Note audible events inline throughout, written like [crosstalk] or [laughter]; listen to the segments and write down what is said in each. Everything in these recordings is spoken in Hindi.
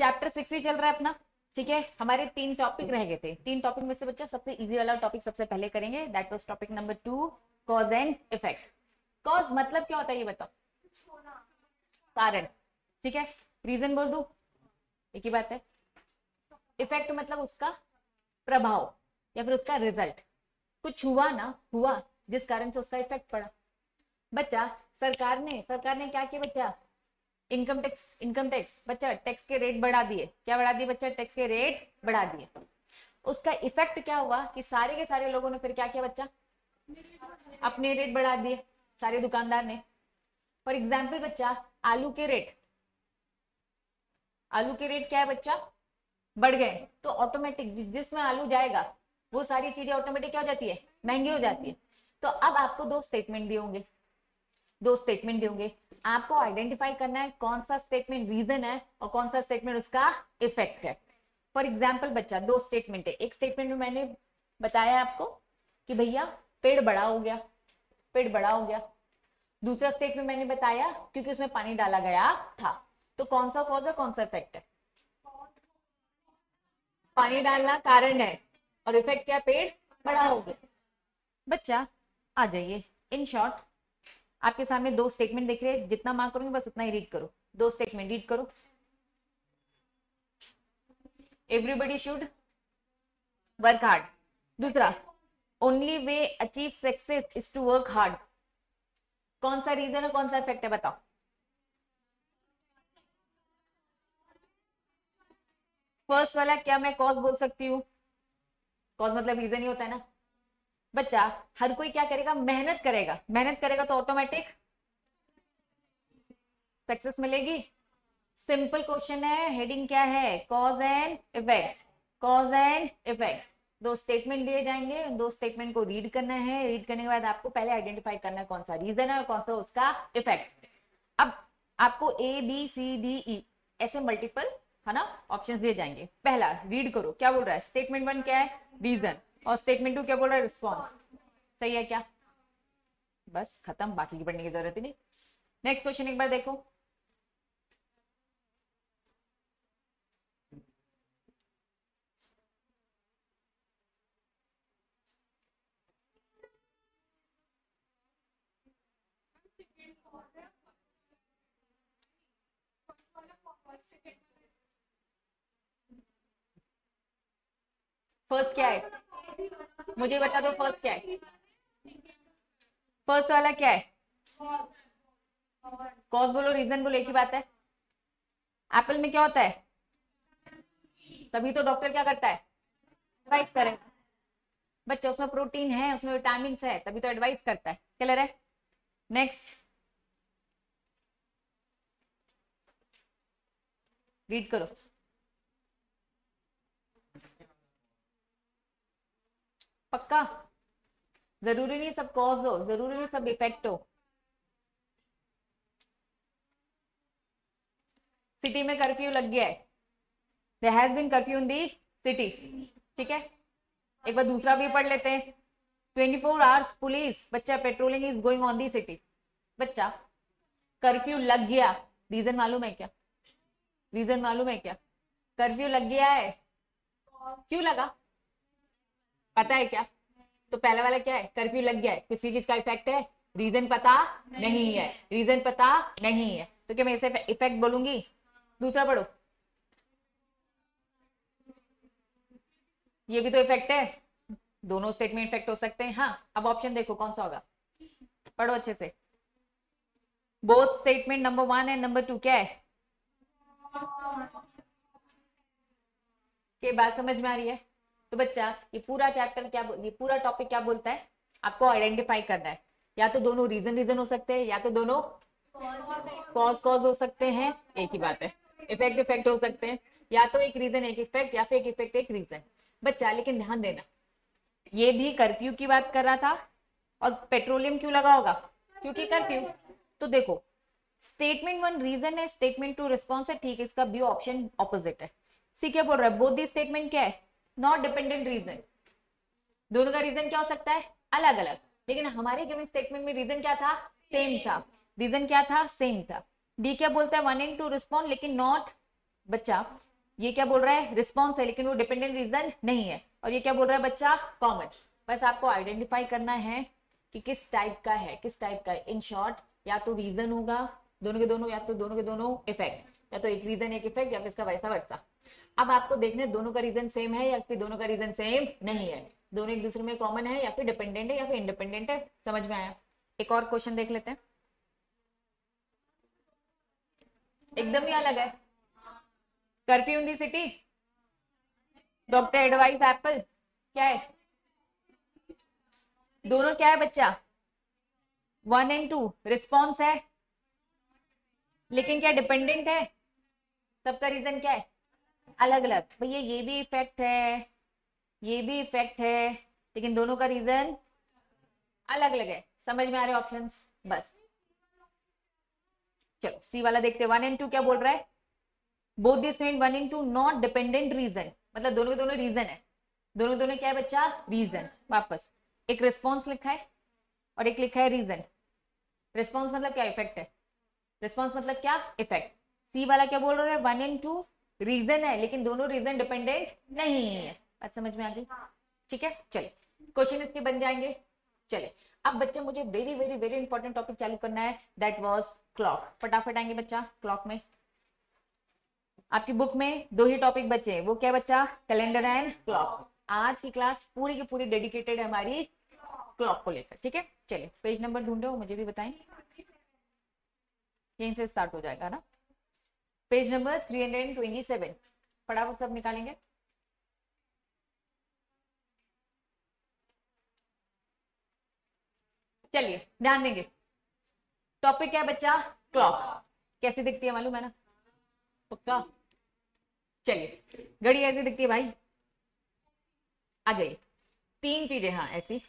चैप्टर सिक्स ही चल रहा है अपना, ठीक है? हमारे तीन टॉपिक रह गए थे। तीन टॉपिक में से बच्चा सबसे इजी वाला टॉपिक सबसे पहले करेंगे। That was topic number two cause and effect cause मतलब क्या होता है ये बताओ? कारण, ठीक है? रीजन बोल दू? एक ही बात है। इफ़ेक्ट मतलब उसका प्रभाव, या फिर उसका रिज़ल्ट कुछ हुआ ना, हुआ, जिस कारण से उसका इफ़ेक्ट पड़ा। बच्चा, सरकार ने सरकार ने क्या किया बच्चा? इनकम टैक्स इनकम टैक्स बच्चा टैक्स के रेट बढ़ा दिए। क्या बढ़ा दिए बच्चा? टैक्स के रेट बढ़ा दिए। उसका इफ़ेक्ट क्या हुआ कि सारे के सारे लोगों ने फिर क्या किया बच्चा? अपने रेट बढ़ा दिए, सारे दुकानदार ने। फॉर एग्ज़ाम्पल बच्चा, आलू के रेट आलू के रेट क्या है बच्चा? बढ़ गए। तो ऑटोमेटिक जिसमें आलू जाएगा, वो सारी चीज़ें ऑटोमेटिक क्या हो जाती है? महँगी हो जाती है। तो अब आपको दो स्टेटमेंट दिए होंगे। दो स्टेटमेंट देंगे आपको आइडेंटिफाई करना है कौन सा स्टेटमेंट रीजन है और कौन सा स्टेटमेंट उसका इफ़ेक्ट है। फॉर एग्ज़ाम्पल बच्चा, दो स्टेटमेंट है। एक स्टेटमेंट में मैंने बताया आपको कि भैया, पेड़ बड़ा हो गया, पेड़ बड़ा हो गया। दूसरा स्टेटमेंट मैंने बताया क्योंकि उसमें पानी डाला गया था। तो कौन सा कॉज है, कौन सा इफ़ेक्ट है? पानी डालना कारण है और इफ़ेक्ट क्या पेड़ बड़ा हो गया। बच्चा, आ जाइए। इन शॉर्ट आपके सामने दो स्टेटमेंट देख रहे हैं। जितना मार्क करूँगी, बस उतना ही रीड करो। दो स्टेटमेंट रीड करो। एवरीबडी शुड वर्क हार्ड दूसरा only way achieve success is to work hard कौन सा रीजन है कौन सा इफ़ेक्ट है, बताओ। फ़र्स्ट वाला, क्या मैं कॉज बोल सकती हूँ? कॉज मतलब रीजन ही होता है ना। बच्चा, हर कोई क्या करेगा? मेहनत करेगा। मेहनत करेगा तो ऑटोमेटिक सक्सेस मिलेगी। सिंपल क्वेश्चन है हेडिंग क्या है? Cause and effect cause and effect दो स्टेटमेंट दिए जाएँगे दो स्टेटमेंट को रीड करना है। रीड करने के बाद आपको पहले आइडेंटिफाई करना है कौन सा रीजन है और कौन सा उसका इफ़ेक्ट अब आपको A B C D E ऐसे मल्टीपल है ना ऑप्शन दिए जाएँगे। पहला रीड करो। क्या बोल रहा है? स्टेटमेंट वन क्या है? रीजन और स्टेटमेंट टू क्या बोल रहा है? रिस्पॉन्स सही है क्या? बस खत्म, बाकी की पढ़ने की ज़रूरत ही नहीं। नेक्स्ट क्वेश्चन एक बार देखो। फ़र्स्ट क्या है? मुझे बता दो फ़र्स्ट क्या है? फ़र्स्ट वाला क्या है? कॉज बोलो रीजन बोलो, एक ही बात है। एप्पल में क्या होता है? तभी तो डॉक्टर क्या करता है? एडवाइस करेगा बच्चा, उसमें प्रोटीन है, उसमें विटामिन है, तभी तो एडवाइस करता है। क्लियर है? नेक्स्ट रीड करो। पक्का? ज़रूरी नहीं सब कॉज हो, ज़रूरी नहीं सब इफ़ेक्ट हो। सिटी में कर्फ्यू लग गया है। There has been curfew in the city ठीक है? एक बार दूसरा भी पढ़ लेते हैं। ट्वेंटी फोर आवर्स पुलिस बच्चा patrolling is going on the city बच्चा कर्फ्यू लग गया। रीजन मालूम है क्या? रीजन मालूम है क्या? कर्फ्यू लग गया है। क्यों लगा? पता है क्या? तो पहला वाला क्या है? कर्फ्यू लग गया है। किसी चीज़ का इफ़ेक्ट है? रीजन पता नहीं नहीं है। रीजन पता नहीं है। तो क्या मैं इसे इफ़ेक्ट बोलूँगी? दूसरा पढ़ो। ये भी तो इफ़ेक्ट है। दोनों स्टेटमेंट इफ़ेक्ट हो सकते हैं। हाँ अब ऑप्शन देखो कौन सा होगा। पढ़ो अच्छे से। Both statement number one and number two क्या है? के बात समझ में आ रही है? तो बच्चा, ये पूरा चैप्टर क्या ये पूरा टॉपिक क्या बोलता है? आपको आइडेंटिफाई करना है। या तो दोनों रीजन रीजन हो सकते हैं, या तो दोनों कॉज कॉज हो सकते हैं, एक ही बात है। इफ़ेक्ट इफ़ेक्ट हो सकते हैं, या तो एक रीजन एक इफ़ेक्ट या फिर एक इफ़ेक्ट एक रीजन बच्चा, लेकिन ध्यान देना, ये भी कर्फ्यू की बात कर रहा था, और पेट्रोलियम क्यों लगा होगा? क्योंकि कर्फ्यू तो देखो स्टेटमेंट वन रीजन है स्टेटमेंट टू रिस्पॉन्स है, ठीक है, इसका बी ऑप्शन ऑपोजिट है। सी क्या बोल रहा है बोथ दी स्टेटमेंट क्या है? नॉट डिपेंडेंट रीजन दोनों का रीजन क्या हो सकता है? अलग अलग लेकिन हमारे गिवन स्टेटमेंट में रीजन क्या था? सेम था। रीजन क्या था? सेम था। डी क्या बोलता है? वन इन टू रिस्पॉन्ड लेकिन नॉट बच्चा, ये क्या बोल रहा है? रिस्पॉन्स है, लेकिन वो डिपेंडेंट रीजन नहीं है। और ये क्या बोल रहा है बच्चा? कॉमन बस आपको आइडेंटिफाई करना है कि किस टाइप का है, किस टाइप का इन शॉर्ट या तो रीजन होगा, दोनों के दोनों, या तो दोनों के दोनों इफ़ेक्ट या तो एक रीजन एक इफ़ेक्ट या फिर इसका वैसा वैसा अब आपको देखना है दोनों का रीजन सेम है या फिर दोनों का रीजन सेम नहीं है। दोनों एक दूसरे में कॉमन है या फिर डिपेंडेंट है या फिर इंडिपेंडेंट है, समझ में आया? एक और क्वेश्चन देख लेते हैं। एकदम ही अलग है। Curfew the city doctor advice apple क्या है? दोनों क्या है बच्चा? वन एंड टू रिस्पॉन्स है। लेकिन क्या डिपेंडेंट है? सबका रीजन क्या है? अलग अलग भैया, ये भी इफ़ेक्ट है, ये भी इफ़ेक्ट है, लेकिन दोनों का रीजन अलग अलग है। समझ में आ रहे ऑप्शन बस। चलो सी वाला देखते वन एंड टू क्या बोल रहा है? Both this one in two not dependent reason मतलब दोनों के दोनों रीजन है। दोनों दोनों क्या है बच्चा? रीजन वापस। एक रिस्पॉन्स लिखा है और एक लिखा है रीजन रिस्पॉन्स मतलब क्या इफ़ेक्ट है? रिस्पॉन्स मतलब क्या? इफ़ेक्ट सी वाला क्या बोल रहा है? वन एंड टू रीजन है लेकिन दोनों रीजन डिपेंडेंट नहीं है। बात समझ में आ गई? ठीक है? चले क्वेश्चन इसके बन जाएँगे। चले अब बच्चे मुझे very very very important topic चालू करना है। दैट वाज क्लॉक फटाफट आएँगे बच्चा क्लॉक में। आपकी बुक में दो ही टॉपिक बचे वो क्या बच्चा? कैलेंडर एंड क्लॉक आज की क्लास पूरी की पूरी डेडिकेटेड है हमारी क्लॉक को लेकर। ठीक है? चलिए। पेज नंबर ढूंढो मुझे भी बताएँ। यहीं से स्टार्ट हो जाएगा ना? Page number three hundred and twenty seven फटाफट सब निकालेंगे। चलिए, ध्यान देंगे। टॉपिक क्या बच्चा? क्लॉक कैसे दिखती है मालूम है ना? पक्का? चलिए, घड़ी ऐसी दिखती है भाई। आ जाइए। तीन चीज़ें हाँ ऐसी।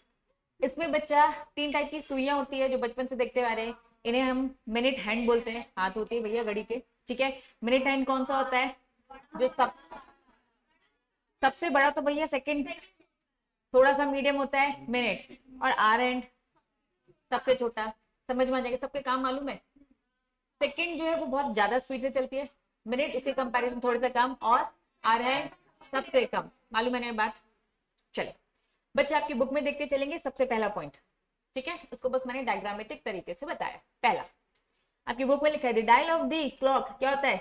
इसमें बच्चा तीन टाइप की सुइयाँ होती है जो बचपन से देखते आ रहे हैं। इन्हें हम मिनट हैंड बोलते हैं। हाथ होती है भैया घड़ी के। ठीक है? मिनट हैंड कौन सा होता है? जो सब सबसे बड़ा तो भैया सेकंड थोड़ा सा मीडियम होता है मिनट और आर एंड सबसे छोटा। समझ में आ जाएगा? सबके काम मालूम है? सेकंड जो है, वो बहुत ज़्यादा स्पीड से चलती है। मिनट इसके कंपैरिजन थोड़े से कम और आर एंड सबसे कम। मालूम है बात? चले। बच्चे, आपकी बुक में देखते चलेंगे सबसे पहला पॉइंट ठीक है? उसको बस मैंने डायग्रामेटिक तरीके से बताया। पहला। आपकी बुक में लिखा है डायल ऑफ़ दी क्लॉक क्या होता है?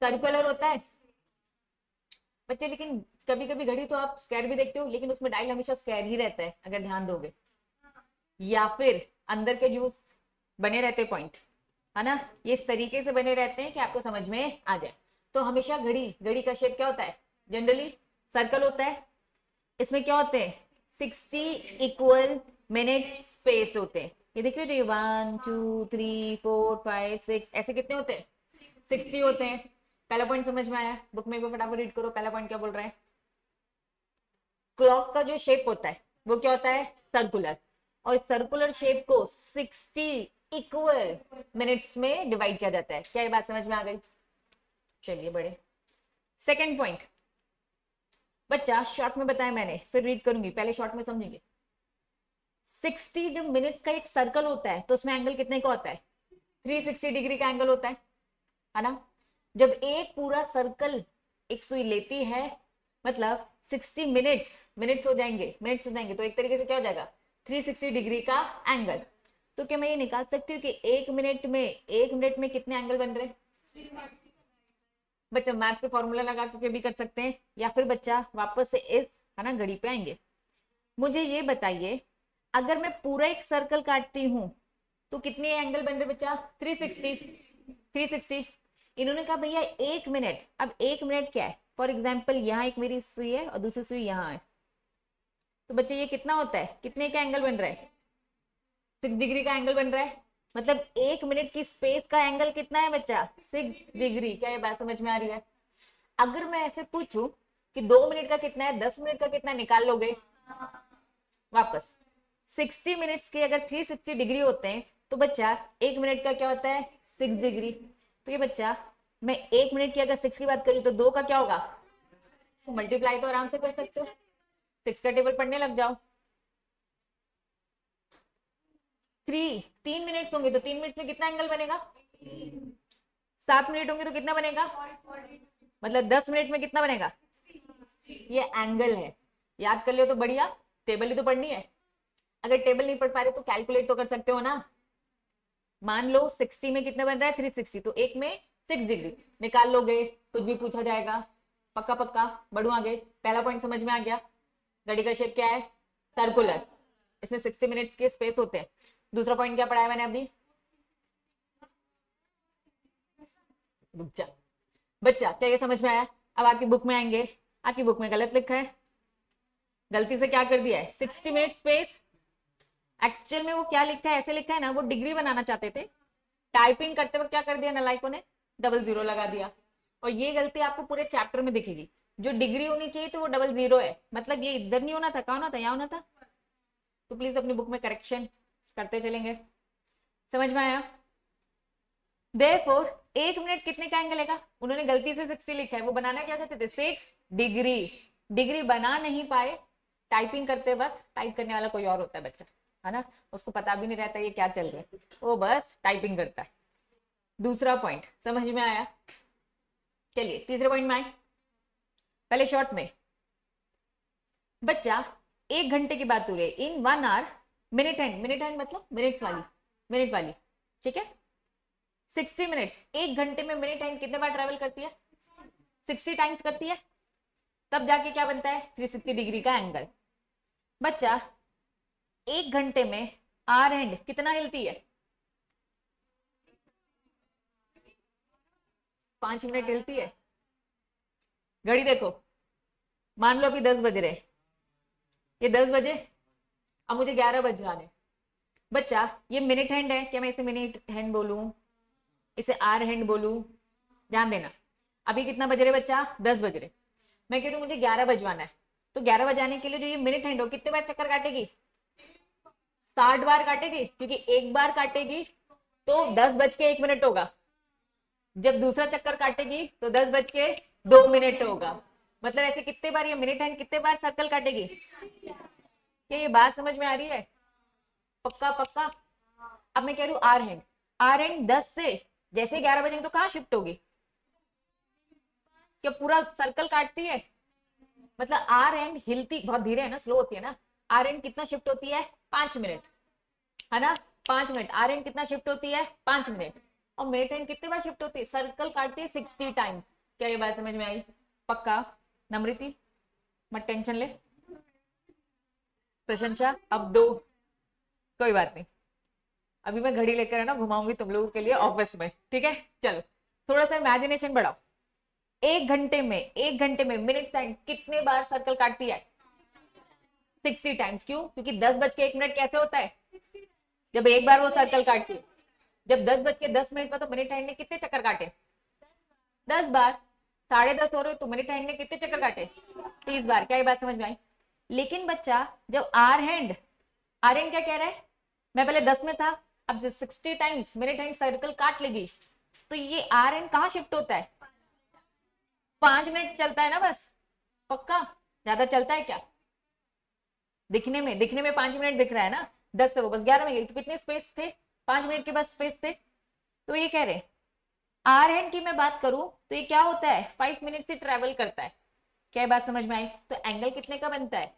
सर्कुलर होता है। बच्चे, लेकिन कभी कभी घड़ी तो आप स्क्वायर भी देखते हो, लेकिन उसमें डायल हमेशा स्क्वायर ही रहता है, अगर ध्यान दोगे। या फिर अंदर के जूस बने रहते पॉइंट है ना? ये इस तरीके से बने रहते हैं कि आपको समझ में आ जाए। तो हमेशा घड़ी घड़ी का शेप क्या होता है? जनरली सर्कल होता है। इसमें क्या होते हैं? सिक्सटी इक्वल मिनट स्पेस होते हैं। ये देखिए जो one two three four five six ऐसे कितने होते हैं? सिक्सटी होते हैं। पहला पॉइंट समझ में आया? बुक में फटाफट रीड करो, पहला पॉइंट क्या बोल रहा है? क्लॉक का जो शेप होता है, वो क्या होता है? सर्कुलर और सर्कुलर शेप को 60 इक्वल मिनट्स में डिवाइड किया जाता है। क्या ये बात समझ में आ गई? चलिए बड़े। सेकेंड पॉइंट बच्चा शॉर्ट में बताया मैंने, फिर रीड करूँगी। पहले शॉर्ट में समझेंगे। 60 जो मिनट्स का एक सर्कल होता है तो उसमें एंगल कितने का होता है? 360 डिग्री का एंगल होता है है ना? जब एक पूरा सर्कल एक सुई लेती है मतलब 60 मिनट्स मिनट्स हो जाएँगे मिनट्स हो जाएँगे तो एक तरीके से क्या हो जाएगा? 360 डिग्री का एंगल तो क्या मैं ये निकाल सकती हूँ कि एक मिनट में, एक मिनट में कितने एंगल बन रहे बच्चा मैथ्स पे फॉर्मूला लगा के भी कर सकते हैं, या फिर बच्चा वापस से इस, है ना, घड़ी पे आएँगे। मुझे ये बताइए अगर मैं पूरा एक सर्कल काटती हूँ तो कितने एंगल बन रहे बच्चा? 360 360 इन्होंने कहा, भैया, एक मिनट अब एक मिनट क्या है? फॉर एग्ज़ाम्पल यहाँ एक मेरी सुई है और दूसरी सुई यहाँ है। तो बच्चे, ये कितना होता है? कितने का एंगल बन रहा है? सिक्स डिग्री का एंगल बन रहा है? मतलब एक मिनट की स्पेस का एंगल कितना है बच्चा? सिक्स डिग्री क्या ये बात समझ में आ रही है? अगर मैं ऐसे पूछूँ कि दो मिनट का कितना है, दस मिनट का कितना निकाल लोगे वापस। सिक्सटी मिनट्स के अगर थ्री सिक्सटी डिग्री होते हैं तो बच्चा, एक मिनट का क्या होता है? Six degree. तो ये बच्चा, मैं एक मिनट की अगर सिक्स की बात करूँ तो दो का क्या होगा? मल्टीप्लाई तो आराम से कर सकते हो। सिक्स का टेबल पढ़ने लग जाओ। थ्री तीन मिनट्स होंगे तो तीन मिनट्स में कितना एंगल बनेगा? सात मिनट होंगे तो कितना बनेगा? मतलब दस मिनट में कितना बनेगा? ये एंगल है। याद कर लियो तो बढ़िया। टेबल ही तो पढ़नी है। अगर टेबल नहीं पढ़ पा रहे तो कैलकुलेट तो कर सकते हो ना। मान लो 60 में कितने बन रहा है? 360 तो एक में 6 डिग्री निकाल लोगे, कुछ भी पूछा जाएगा। पक्का पक्का, बढ़ू आगे। पहला पॉइंट समझ में आ गया। घड़ी का शेप क्या है? सर्कुलर इसमें 60 मिनट्स के स्पेस होते हैं। दूसरा पॉइंट क्या पढ़ाया मैंने अभी? जा बच्चा, क्या ये समझ में आया? अब आपकी बुक में आएँगे। आपकी बुक में गलत लिखा है। गलती से क्या कर दिया है? सिक्सटी मिनट स्पेस एक्चुअल में वो क्या लिखा है, ऐसे लिखा है ना, वो डिग्री बनाना चाहते थे। टाइपिंग करते वक्त क्या कर दिया नलाइको ने? डबल ज़ीरो लगा दिया। और ये गलती आपको पूरे चैप्टर में दिखेगी। जो डिग्री होनी चाहिए तो वो डबल ज़ीरो है। मतलब ये इधर नहीं होना था, कहा होना था, यहाँ होना था। तो प्लीज़ अपनी बुक में करेक्शन करते चलेंगे। समझ में आया? देयरफॉर एक मिनट कितने का एंगल लेगा? उन्होंने गलती से सिक्सटी लिखा है। वो बनाना क्या चाहते थे? सिक्स डिग्री डिग्री बना नहीं पाए। टाइपिंग करते वक्त टाइप करने वाला कोई और होता है बच्चा। है ना? उसको पता भी नहीं रहता ये क्या चल रहा है। वो बस टाइपिंग करता है। दूसरा पॉइंट समझ में आया? चलिए, तीसरे पॉइंट में आए। पहले शॉर्ट में। बच्चा, एक घंटे की बात हो रही है। In one hour minute hand minute hand मतलब मिनट्स वाली मिनट वाली। ठीक है? सिक्सटी मिनट एक घंटे में मिनट हैंड कितने बार ट्रेवल करती है? सिक्सटी टाइम्स करती है। तब जाके क्या बनता है? थ्री सिक्सटी डिग्री का एंगल बच्चा एक घंटे में आर हैंड कितना हिलती है? पाँच मिनट हिलती है। घड़ी देखो। मान लो अभी दस बज रहे ये दस बजे? अब मुझे ग्यारह बज जाने बच्चा, ये मिनट हैंड है। क्या मैं इसे मिनट हैंड बोलूँ? इसे आर हैंड बोलूँ? ध्यान देना। अभी कितना बज रहे बच्चा? दस बज रहे मैं कह रही हूँ मुझे ग्यारह बजवाना है। तो ग्यारह बजाने के लिए जो ये मिनट हैंड हो, कितने बार चक्कर काटेगी? साठ बार काटेगी, क्योंकि एक बार काटेगी तो दस बज के एक मिनट होगा। जब दूसरा चक्कर काटेगी तो दस बज के दो मिनट होगा। मतलब ऐसे कितने बार ये मिनट हैंड कितने बार सर्कल काटेगी? क्या ये बात समझ में आ रही है? पक्का पक्का? अब मैं कह रही हूँ आर हैंड आर हैंड दस से, जैसे ग्यारह बजेंगे तो कहाँ शिफ्ट होगी? क्या पूरा सर्कल काटती है? मतलब आर एंड हिलती, बहुत धीरे है ना स्लो होती है ना? आर एंड कितना शिफ्ट होती है? पाँच मिनट, है ना? पाँच मिनट। आर एंड कितना शिफ्ट होती है? पाँच मिनट। और एंड कितने बार शिफ्ट होती है? सर्कल काटती है सिक्सटी टाइम्स क्या ये बात समझ में आई? पक्का? नम्रति? मत टेंशन ले। प्रशंसा, अब दो। कोई बात नहीं। अभी मैं घड़ी लेकर है ना, घुमाऊँगी तुम लोगों के लिए ऑफ़िस में। ठीक है? चलो। थोड़ा सा इमेजिनेशन बढ़ाओ। एक घंटे में, एक घंटे में मिनट टाइम कितने बार सर्कल काटती है? सिक्सटी टाइम्स क्यों? क्योंकि दस बज के एक मिनट कैसे होता है? जब एक बार वो सर्कल काटती है। जब दस बज के दस मिनट में तो मिनट हैंड ने कितने चक्कर काटे? दस बार। साढ़े दस हो रहे तो मिनट हैंड ने कितने चक्कर काटे? तीस बार। क्या ये बात समझ में आई? लेकिन बच्चा, जब आर हैंड आर हैंड क्या कह रहा है? मैं पहले दस में था, अब sixty times minute hand circle काट लेगी तो ये आर हैंड कहाँ शिफ्ट होता है? पाँच मिनट चलता है ना बस? पक्का? ज़्यादा चलता है क्या? दिखने में दिखने में पाँच मिनट दिख रहा है ना? दस से वो, बस ग्यारह में गई। तो कितने स्पेस थे? पाँच मिनट के बस स्पेस थे। तो ये कह रहे आर हैंड की मैं बात करूँ तो ये क्या होता है? फाइव मिनट से ट्रेवल करता है। क्या बात समझ में आई? तो एंगल कितने का बनता है?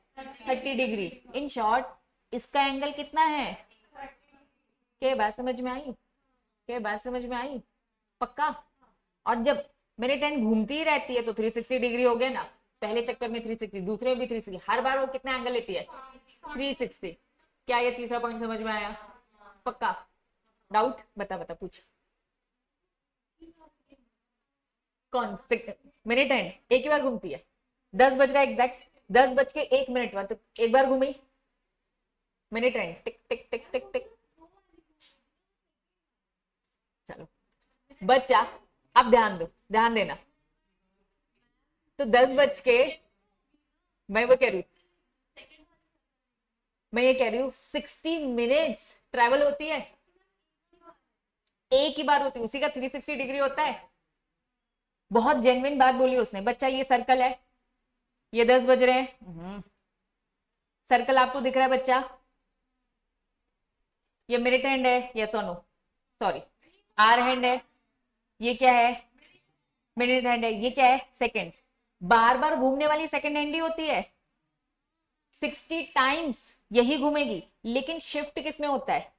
Thirty degree. इन शॉर्ट इसका एंगल कितना है? क्या बात समझ में आई? क्या बात समझ में आई? पक्का? और जब मिनट एंड घूमती ही रहती है तो 360 डिग्री हो गया ना। पहले चक्कर में 360 दूसरे में भी 360 हर बार वो कितना एंगल लेती है? 360 क्या ये तीसरा पॉइंट समझ में आया? पक्का? डाउट बता बता, पूछ। कौन? मिनट एंड एक ही बार घूमती है। दस बज रहा है एग्जैक्ट दस बज के एक मिनट बाद तो एक बार घूमी। मिनट एंड टिक टिक टिक टिक टिक चलो। बच्चा, अब ध्यान दो, ध्यान देना। तो दस बज के, मैं वो कह रही हूँ। मैं ये कह रही हूँ सिक्सटी मिनट्स ट्रेवल होती है। एक ही बार होती है, उसी का थ्री सिक्सटी डिग्री होता है। बहुत जेनविन बात बोली उसने। बच्चा, ये सर्कल है। ये दस बज रहे हैं। सर्कल आपको दिख रहा है, बच्चा? ये मिनट हैंड है या सोनो सॉरी आर हैंड है। ये क्या है? मिनट हैंड है। ये क्या है? सेकंड बार बार घूमने वाली सेकेंड हैंड ही होती है। सिक्सटी टाइम्स यही घूमेगी, लेकिन शिफ्ट किसमें होता है?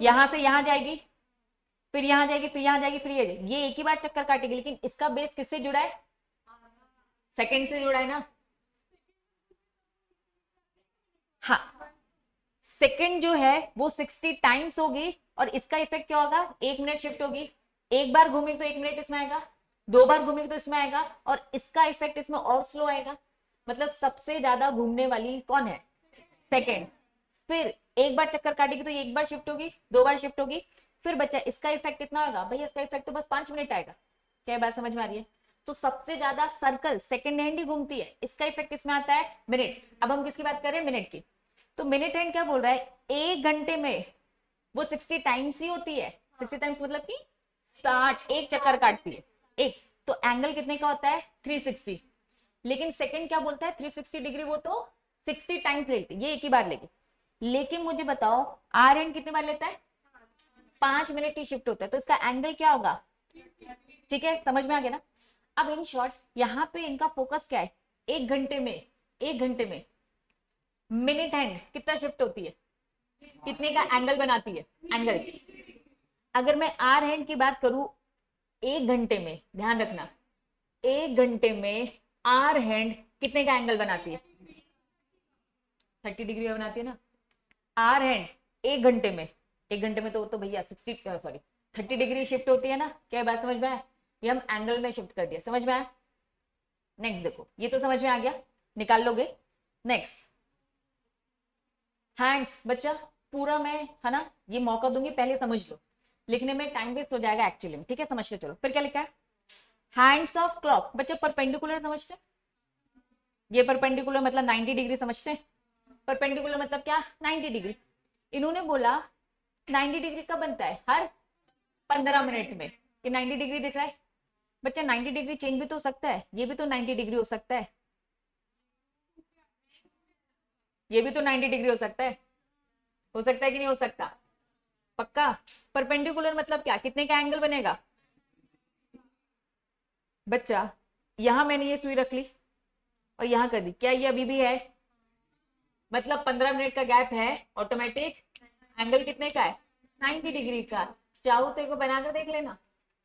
यहाँ से यहाँ जाएगी, फिर यहाँ जाएगी, फिर यहाँ जाएगी, फिर ये जाएगी। ये एक ही बार चक्कर काटेगी, लेकिन इसका बेस किससे जुड़ा है? सेकंड से जुड़ा है ना? हाँ। सेकंड जो है, वो सिक्सटी टाइम्स होगी, और इसका इफ़ेक्ट क्या होगा? एक मिनट शिफ्ट होगी। एक बार घूमेगी तो एक मिनट इसमें आएगा। दो बार घूमेगी तो इसमें आएगा और इसका इफ़ेक्ट इसमें और स्लो आएगा। मतलब सबसे ज़्यादा घूमने वाली कौन है? सेकेंड फिर एक बार चक्कर काटेगी तो एक बार शिफ्ट होगी, दो बार शिफ्ट होगी, फिर बच्चा इसका इफ़ेक्ट कितना होगा भैया इसका इफ़ेक्ट तो बस पाँच मिनट आएगा। क्या बात समझ में आ रही है? तो सबसे ज़्यादा सर्कल सेकेंड हैंड ही घूमती है। इसका इफ़ेक्ट किसमें आता है? मिनट अब हम किसकी बात करें मिनट की। तो मिनट हैंड क्या बोल रहा है? एक घंटे में वो सिक्सटी टाइम्स ही होती है। सिक्सटी टाइम्स मतलब की साठ। एक चक्कर काटती है। एक तो एंगल कितने का होता है? 360 लेकिन सेकंड क्या बोलता है? 360 डिग्री वो तो 60 टाइम्स लेती ये एक ही बार लेगी। लेकिन मुझे बताओ आर एंड कितने बार लेता है? पाँच मिनट ही शिफ्ट होता है तो इसका एंगल क्या होगा? ठीक है, समझ में आ गया ना? अब इन शॉर्ट यहाँ पे इनका फोकस क्या है? एक घंटे में, एक घंटे में मिनट हैंड कितना शिफ्ट होती है? कितने का एंगल बनाती है? एंगल अगर मैं आर हैंड की बात करूँ एक घंटे में, ध्यान रखना, एक घंटे में आर हैंड कितने का एंगल बनाती है? थर्टी डिग्री बनाती है ना? आर हैंड एक घंटे में, एक घंटे में तो तो भैया sixty sorry thirty degree shift होती है ना? क्या बात समझ में आया? ये हम एंगल में शिफ्ट कर दिया, समझ में आया? नेक्स्ट देखो, ये तो समझ में आ गया, निकाल लोगे? नेक्स्ट हैंड्स बच्चा, पूरा मैं, है ना? ये मौका दूँगी, पहले समझ लो। लिखने में टाइम वेस्ट हो जाएगा एक्चुअली ठीक है, समझते चलो। फिर क्या लिखा है? हैंड्स ऑफ़ क्लॉक बच्चा परपेंडिकुलर समझते ये परपेंडिकुलर मतलब 90 डिग्री समझते हैं? परपेंडिकुलर मतलब क्या? 90 डिग्री इन्होंने बोला 90 डिग्री कब बनता है? हर 15 मिनट में। ये 90 डिग्री दिख रहा है? बच्चा 90 डिग्री चेंज भी तो हो सकता है। ये भी तो 90 डिग्री हो सकता है। ये भी तो 90 डिग्री हो सकता है। हो सकता है कि नहीं हो सकता? पक्का? परपेंडिकुलर मतलब क्या? कितने का एंगल बनेगा? बच्चा, यहाँ मैंने ये सुई रख ली और यहाँ कर दी। क्या ये अभी भी है? मतलब पंद्रह मिनट का गैप है ऑटोमेटिक एंगल कितने का है? नाइन्टी डिग्री का। चाहो तो बनाकर देख लेना।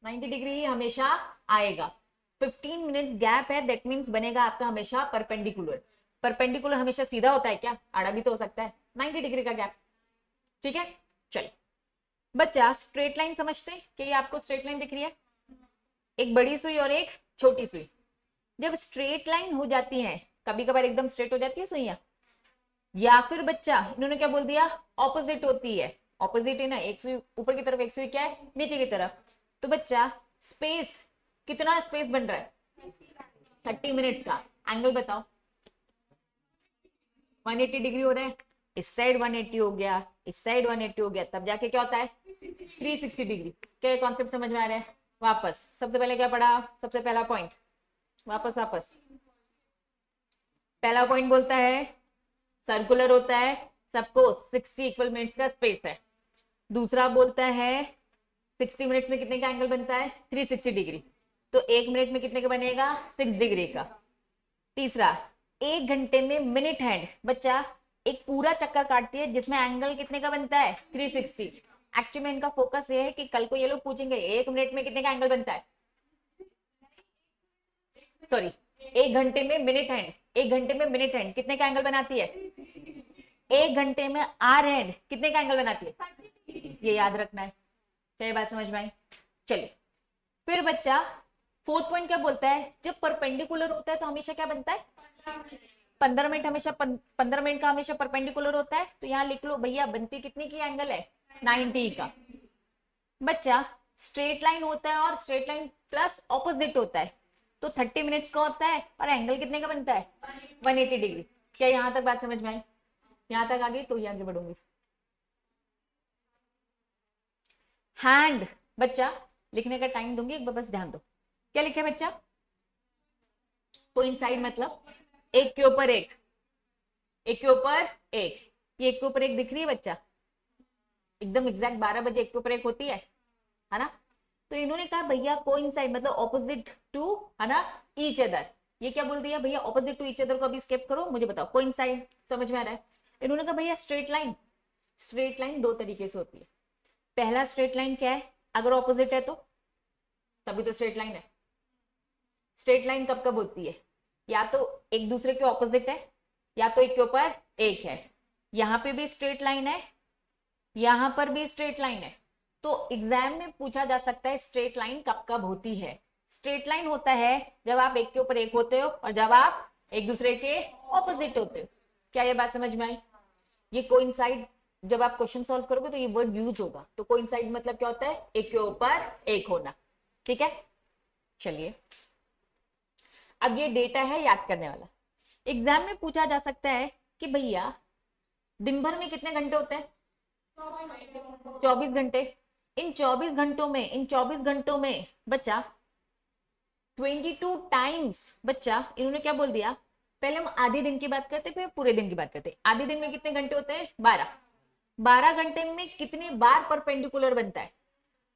नाइन्टी डिग्री ही हमेशा आएगा। फिफ्टीन मिनट गैप है दैट मीन्स बनेगा आपका हमेशा परपेंडिकुलर परपेंडिकुलर हमेशा सीधा होता है क्या? आड़ा भी तो हो सकता है। नाइन्टी डिग्री का गैप ठीक है? चलिए बच्चा स्ट्रेट लाइन समझते हैं कि आपको स्ट्रेट लाइन दिख रही है? एक बड़ी सुई और एक छोटी सुई। जब स्ट्रेट लाइन हो जाती है कभी कभार एकदम स्ट्रेट हो जाती है सुइया। या फिर बच्चा, इन्होंने क्या बोल दिया? ऑपोजिट होती है। ऑपोजिट है ना, एक सुई, ऊपर की तरफ़, एक सुई क्या है? नीचे की तरफ़। तो बच्चा स्पेस कितना स्पेस बन रहा है? थर्टी मिनट्स का। एंगल बताओ। 180 डिग्री हो रहा है। इस साइड 180 हो गया, इस साइड 180 हो गया, तब जाके क्या होता है? 360 डिग्री। क्या कॉन्सेप्ट समझ में आ रहा है? वापस। सबसे पहले क्या पढ़ा? सबसे पहला पॉइंट वापस वापस। पहला पॉइंट बोलता है सर्कुलर होता है, सबको 60 इक्वल मिनट्स का स्पेस है। दूसरा बोलता है 60 मिनट्स में कितने का एंगल बनता है? 360 डिग्री। तो एक मिनट में कितने का बनेगा? 6 डिग्री का। तीसरा, एक घंटे में मिनट हैंड बच्चा एक पूरा चक्कर काटती है, जिसमें एंगल कितने का बनता है? 360 एक्चुअली इनका फोकस ये है कि कल को ये लोग पूछेंगे, एक मिनट में कितने का एंगल बनता है? सॉरी एक घंटे में मिनट हैंड एक घंटे में मिनट हैंड कितने का एंगल बनाती है? एक घंटे में आर हैंड कितने का एंगल बनाती है? ये याद रखना है। क्या बात समझ में आई? चलिए। फिर बच्चा फोर्थ पॉइंट क्या बोलता है? जब परपेंडिकुलर होता है तो हमेशा क्या बनता है? पंद्रह मिनट हमेशा पंद्रह मिनट का हमेशा परपेंडिकुलर होता है तो यहाँ लिख लो, भैया बनती कितनी की एंगल है? नाइनटी का। बच्चा स्ट्रेट लाइन होता है और स्ट्रेट लाइन प्लस ऑपोजिट होता है। तो थर्टी मिनट्स का होता है और एंगल कितने का बनता है? वन एटी डिग्री क्या यहाँ तक बात समझ में आई? यहाँ तक आ गई तो ही आगे बढ़ूँगी। हैंड बच्चा, लिखने का टाइम दूँगी, एक बार बस ध्यान दो। क्या लिखे बच्चा? कोइंसाइड मतलब? एक के ऊपर एक। एक के ऊपर एक। ये एक के ऊपर एक दिख रही है बच्चा? एकदम एग्जैक्ट बारह बजे एक के ऊपर एक होती है है ना? तो इन्होंने कहा, भैया को मतलब ऑपोजिट टू है ना ईच अदर ये क्या बोल दिया? भैया ऑपोजिट टू ईच अदर को अभी स्केप करो, मुझे बताओ को समझ में आ रहा है? इन्होंने कहा, भैया स्ट्रेट लाइन स्ट्रेट लाइन दो तरीके से होती है। पहला स्ट्रेट लाइन क्या है? अगर ऑपोजिट है तो? तभी तो स्ट्रेट लाइन है। स्ट्रेट लाइन कब कब होती है? या तो एक दूसरे के ऑपोजिट है, या तो एक के ऊपर एक है। यहाँ पे भी स्ट्रेट लाइन है, यहाँ पर भी स्ट्रेट लाइन है। तो एग्ज़ाम में पूछा जा सकता है स्ट्रेट लाइन कब कब होती है। स्ट्रेट लाइन होता है जब आप एक के ऊपर एक होते हो और जब आप एक दूसरे के ऑपोजिट होते हो। क्या ये बात समझ में आई? ये कोइंसाइड जब आप क्वेश्चन सॉल्व करोगे तो ये वर्ड यूज़ होगा। तो कोइंसाइड मतलब क्या होता है? एक के ऊपर एक होना। ठीक है? चलिए। अब ये डेटा है याद करने वाला। एग्ज़ाम में पूछा जा सकता है कि भैया, दिन भर में कितने घंटे होते हैं? चौबीस घंटे। इन चौबीस घंटों में, इन चौबीस घंटों में बच्चा ट्वेंटी टू टाइम्स बच्चा, इन्होंने क्या बोल दिया? पहले हम आधे दिन की बात करते, फिर पूरे दिन की बात करते। आधे दिन में कितने घंटे होते हैं? बारह। बारह घंटे में कितने बार परपेंडिकुलर बनता है?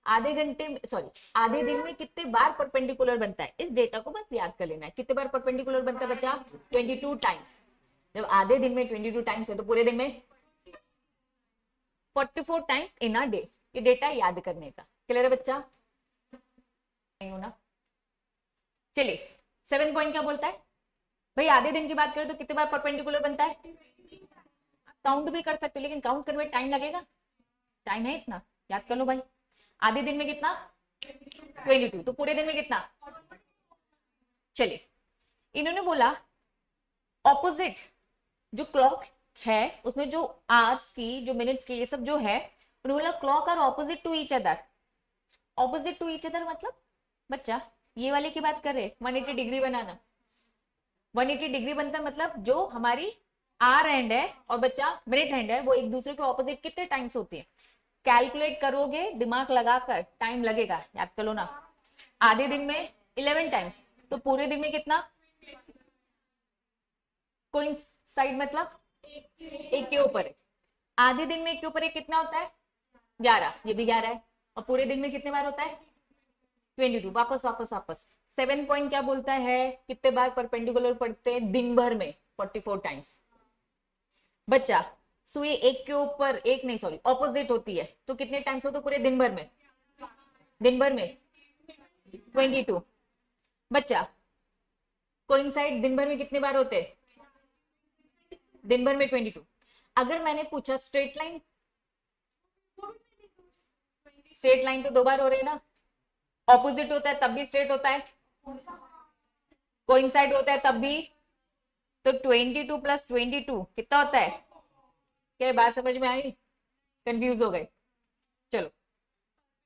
आधे घंटे सॉरी आधे दिन में कितने बार परपेंडिकुलर बनता है? इस डेटा को बस याद कर लेना है। कितने बार परपेंडिकुलर बनता है बच्चा? 22 टाइम्स जब आधे दिन में 22 टाइम्स है तो पूरे दिन में 44 टाइम्स इन अ डे ये डेटा याद करने का। क्लियर है बच्चा? नहीं होना। चलिए सेवन पॉइंट क्या बोलता है? भाई, आधे दिन की बात करें तो कितने बार परपेंडिकुलर बनता है? काउंट भी कर सकते हो, लेकिन काउंट करने में टाइम लगेगा। टाइम है इतना। याद कर लो भाई। आधे दिन में कितना? ट्वेंटी टू तो पूरे दिन में कितना? चलिए। इन्होंने बोला ऑपोजिट जो क्लॉक है, उसमें जो आवर्स की, जो मिनट्स की, ये सब जो है, उन्होंने बोला clock are opposite to each other opposite to each other मतलब? बच्चा, ये वाले की बात कर रहे वन एटी डिग्री बनाना। वन एटी डिग्री बनता मतलब जो हमारी आर हैंड है, और बच्चा मिनट हैंड है, वो एक दूसरे के ऑपोजिट कितने टाइम्स होती है? कैलकुलेट करोगे, दिमाग लगाकर टाइम लगेगा, याद कर लो ना। आधे दिन में इलेवन टाइम्स तो पूरे दिन में कितना? कोई साइड मतलब? एक के ऊपर आधे दिन में एक के ऊपर एक कितना होता है? ग्यारह, ये भी ग्यारह है। और पूरे दिन में कितने बार होता है? ट्वेंटी टू वापस वापस वापस। सेवन पॉइंट क्या बोलता है? कितने बार परपेंडिकुलर पढ़ते हैं? दिन भर में फोर्टी फोर टाइम्स बच्चा सुई एक के ऊपर एक नहीं सॉरी ऑपोजिट होती है। तो कितने टाइम्स होते पूरे दिन भर में? दिन भर में? ट्वेंटी टू बच्चा कोइंसाइड दिन भर में कितने बार होते? दिन भर में ट्वेंटी टू अगर मैंने पूछा स्ट्रेट लाइन स्ट्रेट लाइन तो दो बार हो रही है ना? ऑपोजिट होता है, तब भी स्ट्रेट होता है। कोइंसाइड होता है, तब भी। तो twenty two plus twenty two कितना होता है? क्या बात समझ में आई? कंफ्यूज हो गए। चलो,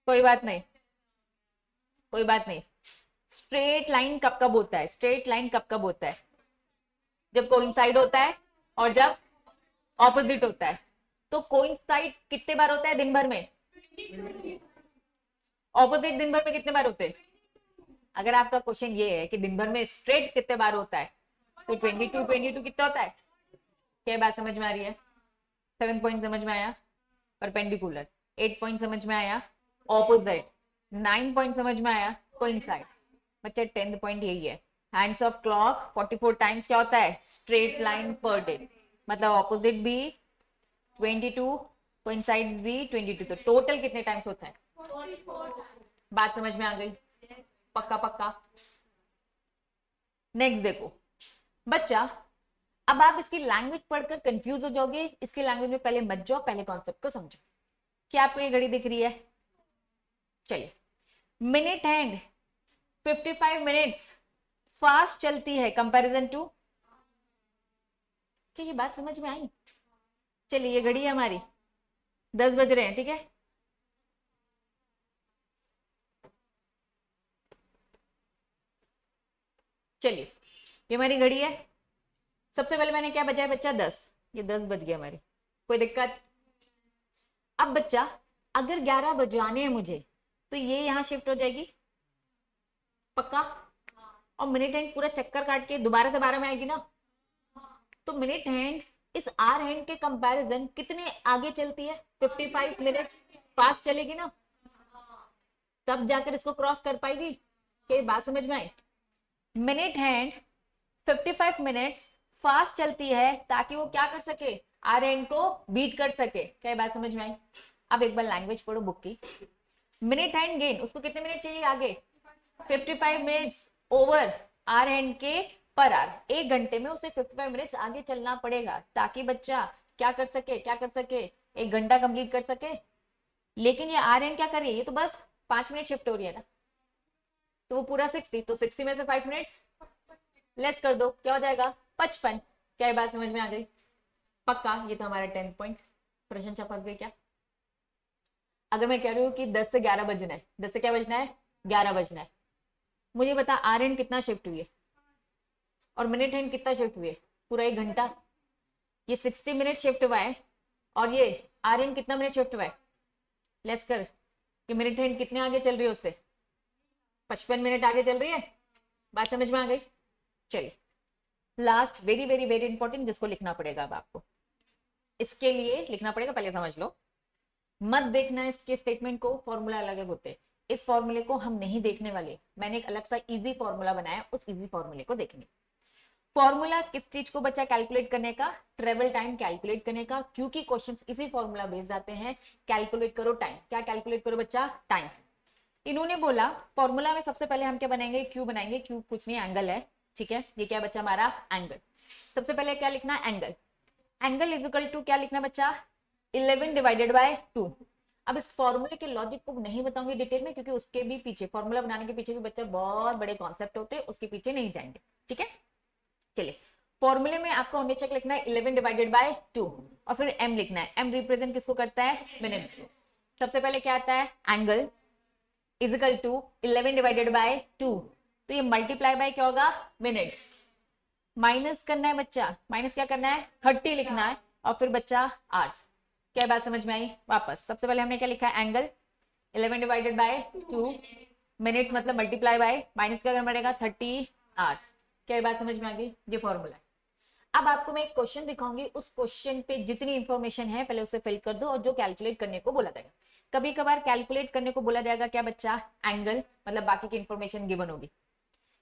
कोई बात नहीं। कोई बात नहीं। स्ट्रेट लाइन कब कब होता है? स्ट्रेट लाइन कब कब होता है? जब कोइंसाइड होता है और जब ऑपोजिट होता है। तो कोइंसाइड कितने बार होता है दिन भर में? ऑपोजिट दिन भर में कितने बार होते हैं? अगर आपका क्वेश्चन ये है कि दिन भर में स्ट्रेट कितने बार होता है तो ट्वेंटी टू ट्वेंटी टू कितना होता है? क्या बात समझ में आ रही है? सेवन पॉइंट समझ में आया? परपेंडिकुलर एट पॉइंट समझ में आया? ऑपोजिट नाइन पॉइंट समझ में आया? कोइंसाइड बच्चा टेंथ पॉइंट यही है. हैंड्स ऑफ़ क्लॉक 44 टाइम्स क्या होता है? स्ट्रेट लाइन पर डे मतलब ऑपोजिट भी 22 कोइंसाइड भी 22 तो टोटल कितने टाइम्स होता है? बात समझ में आ गई? पक्का पक्का. नेक्स्ट देखो. बच्चा अब आप इसकी लैंग्वेज पढ़कर कंफ्यूज हो जाओगे। इसकी लैंग्वेज में पहले मत जाओ, पहले कॉन्सेप्ट को समझो। क्या आपको ये घड़ी दिख रही है? चलिए। मिनट हैंड 55 मिनट्स फास्ट चलती है कंपैरिजन टू क्या ये बात समझ में आई? चलिए, ये घड़ी है हमारी। दस बज रहे हैं, ठीक है? चलिए, ये हमारी घड़ी है। सबसे पहले मैंने क्या बजाया बच्चा? दस। ये दस बज गया हमारी। कोई दिक्कत? अब बच्चा, अगर ग्यारह बजाने हैं मुझे तो ये यहाँ शिफ्ट हो जाएगी। पक्का? और मिनट हैंड पूरा चक्कर काट के दोबारा से बारह में आएगी ना? तो मिनट हैंड इस आर हैंड के कंपैरिजन कितने आगे चलती है? 55 मिनट फास्ट चलेगी ना? तब जाकर इसको क्रॉस कर पाएगी? क्या बात समझ में आई? मिनट हैंड 55 मिनट्स फास्ट चलती है ताकि वो क्या कर सके? आर एंड को बीट कर सके। क्या बात समझ में आई? अब एक बार लैंग्वेज पढ़ो बुक की। मिनट हैंड गेन उसको कितने मिनट चाहिए आगे? 55 मिनट्स ओवर आर हैंड के पर आर। एक घंटे में उसे 55 मिनट्स आगे चलना पड़ेगा ताकि बच्चा क्या कर सके, क्या कर सके? एक घंटा कंप्लीट कर सके। लेकिन ये आर एन क्या कर रही है? ये तो बस पाँच मिनट शिफ्ट हो रही है ना। तो वो पूरा सिक्सटी तो सिक्सटी में से फाइव मिनट्स लेस कर दो, क्या हो जाएगा? पचपन। क्या ये बात समझ में आ गई? पक्का? ये तो हमारा टेंथ पॉइंट प्रशंसा फंस गई क्या? अगर मैं कह रही हूँ कि दस से ग्यारह बजना है, दस से क्या बजना है? ग्यारह बजना है। मुझे बता, आर एन कितना शिफ्ट हुई है? और मिनट हैंड कितना शिफ्ट हुई है? पूरा एक घंटा। ये सिक्सटी मिनट शिफ्ट हुआ है। और ये आर एन कितना मिनट शिफ्ट हुआ है? लेस कर। कि मिनट हैंड कितने आगे चल रही है उससे? पचपन मिनट आगे चल रही है? बात समझ में आ गई? चलिए। Last very very very important जिसको लिखना पड़ेगा अब आपको। इसके लिए लिखना पड़ेगा, पहले समझ लो। मत देखना इसके स्टेटमेंट को फॉर्मूला अलग अलग होते इस फॉर्मूले को हम नहीं देखने वाले। मैंने एक अलग सा इजी फॉर्मूला बनाया उस इजी फॉर्मूले को देखेंगे। फॉर्मूला किस चीज़ को बच्चा कैलकुलेट करने का? ट्रेवल टाइम कैलकुलेट करने का, क्योंकि क्वेश्चन इसी फॉर्मूला बेस जाते हैं। कैलकुलेट करो टाइम क्या कैलकुलेट करो बच्चा? टाइम इन्होंने बोला फॉर्मूला में सबसे पहले हम क्या बनाएँगे? क्यू बनाएँगे। क्यू कुछ नहीं एंगल है। ठीक है? ये क्या बच्चा हमारा? एंगल सबसे पहले क्या लिखना? Angle angle is equal to क्या लिखना बच्चा? 11 डिवाइडेड बाय 2 अब इस फॉर्मूले के लॉजिक को नहीं बताऊँगी डिटेल में क्योंकि उसके भी पीछे फॉर्मूला बनाने के पीछे भी बच्चा बहुत बड़े कॉन्सेप्ट होते हैं, उसके पीछे नहीं जाएँगे। ठीक है? चलिए फॉर्मूले में आपको हमेशा लिखना है 11 डिवाइडेड बाय टू और फिर m लिखना है। M रिप्रेजेंट किसको करता है? मिनट्स को सबसे पहले क्या आता है? Angle is equal to 11 divided by 2 तो ये मल्टीप्लाई बाय क्या होगा? मिनट्स माइनस करना है बच्चा। माइनस क्या करना है? 30 लिखना है। और फिर बच्चा आवर्स क्या बात समझ में आई? वापस। सबसे पहले हमने क्या लिखा है? एंगल 11 डिवाइडेड बाय 2 मिनट्स मतलब मल्टीप्लाई बाय माइनस क्या करना पड़ेगा? 30 आवर्स क्या बात समझ में आ गई? ये फॉर्मूला है। अब आपको मैं एक क्वेश्चन दिखाऊँगी। उस क्वेश्चन पे जितनी इंफॉर्मेशन है, पहले उसे फिल कर दो और जो कैलकुलेट करने को बोला जाएगा। कभी कभार कैलकुलेट करने को बोला जाएगा क्या बच्चा? एंगल मतलब बाकी की इन्फॉर्मेशन गिवन होगी।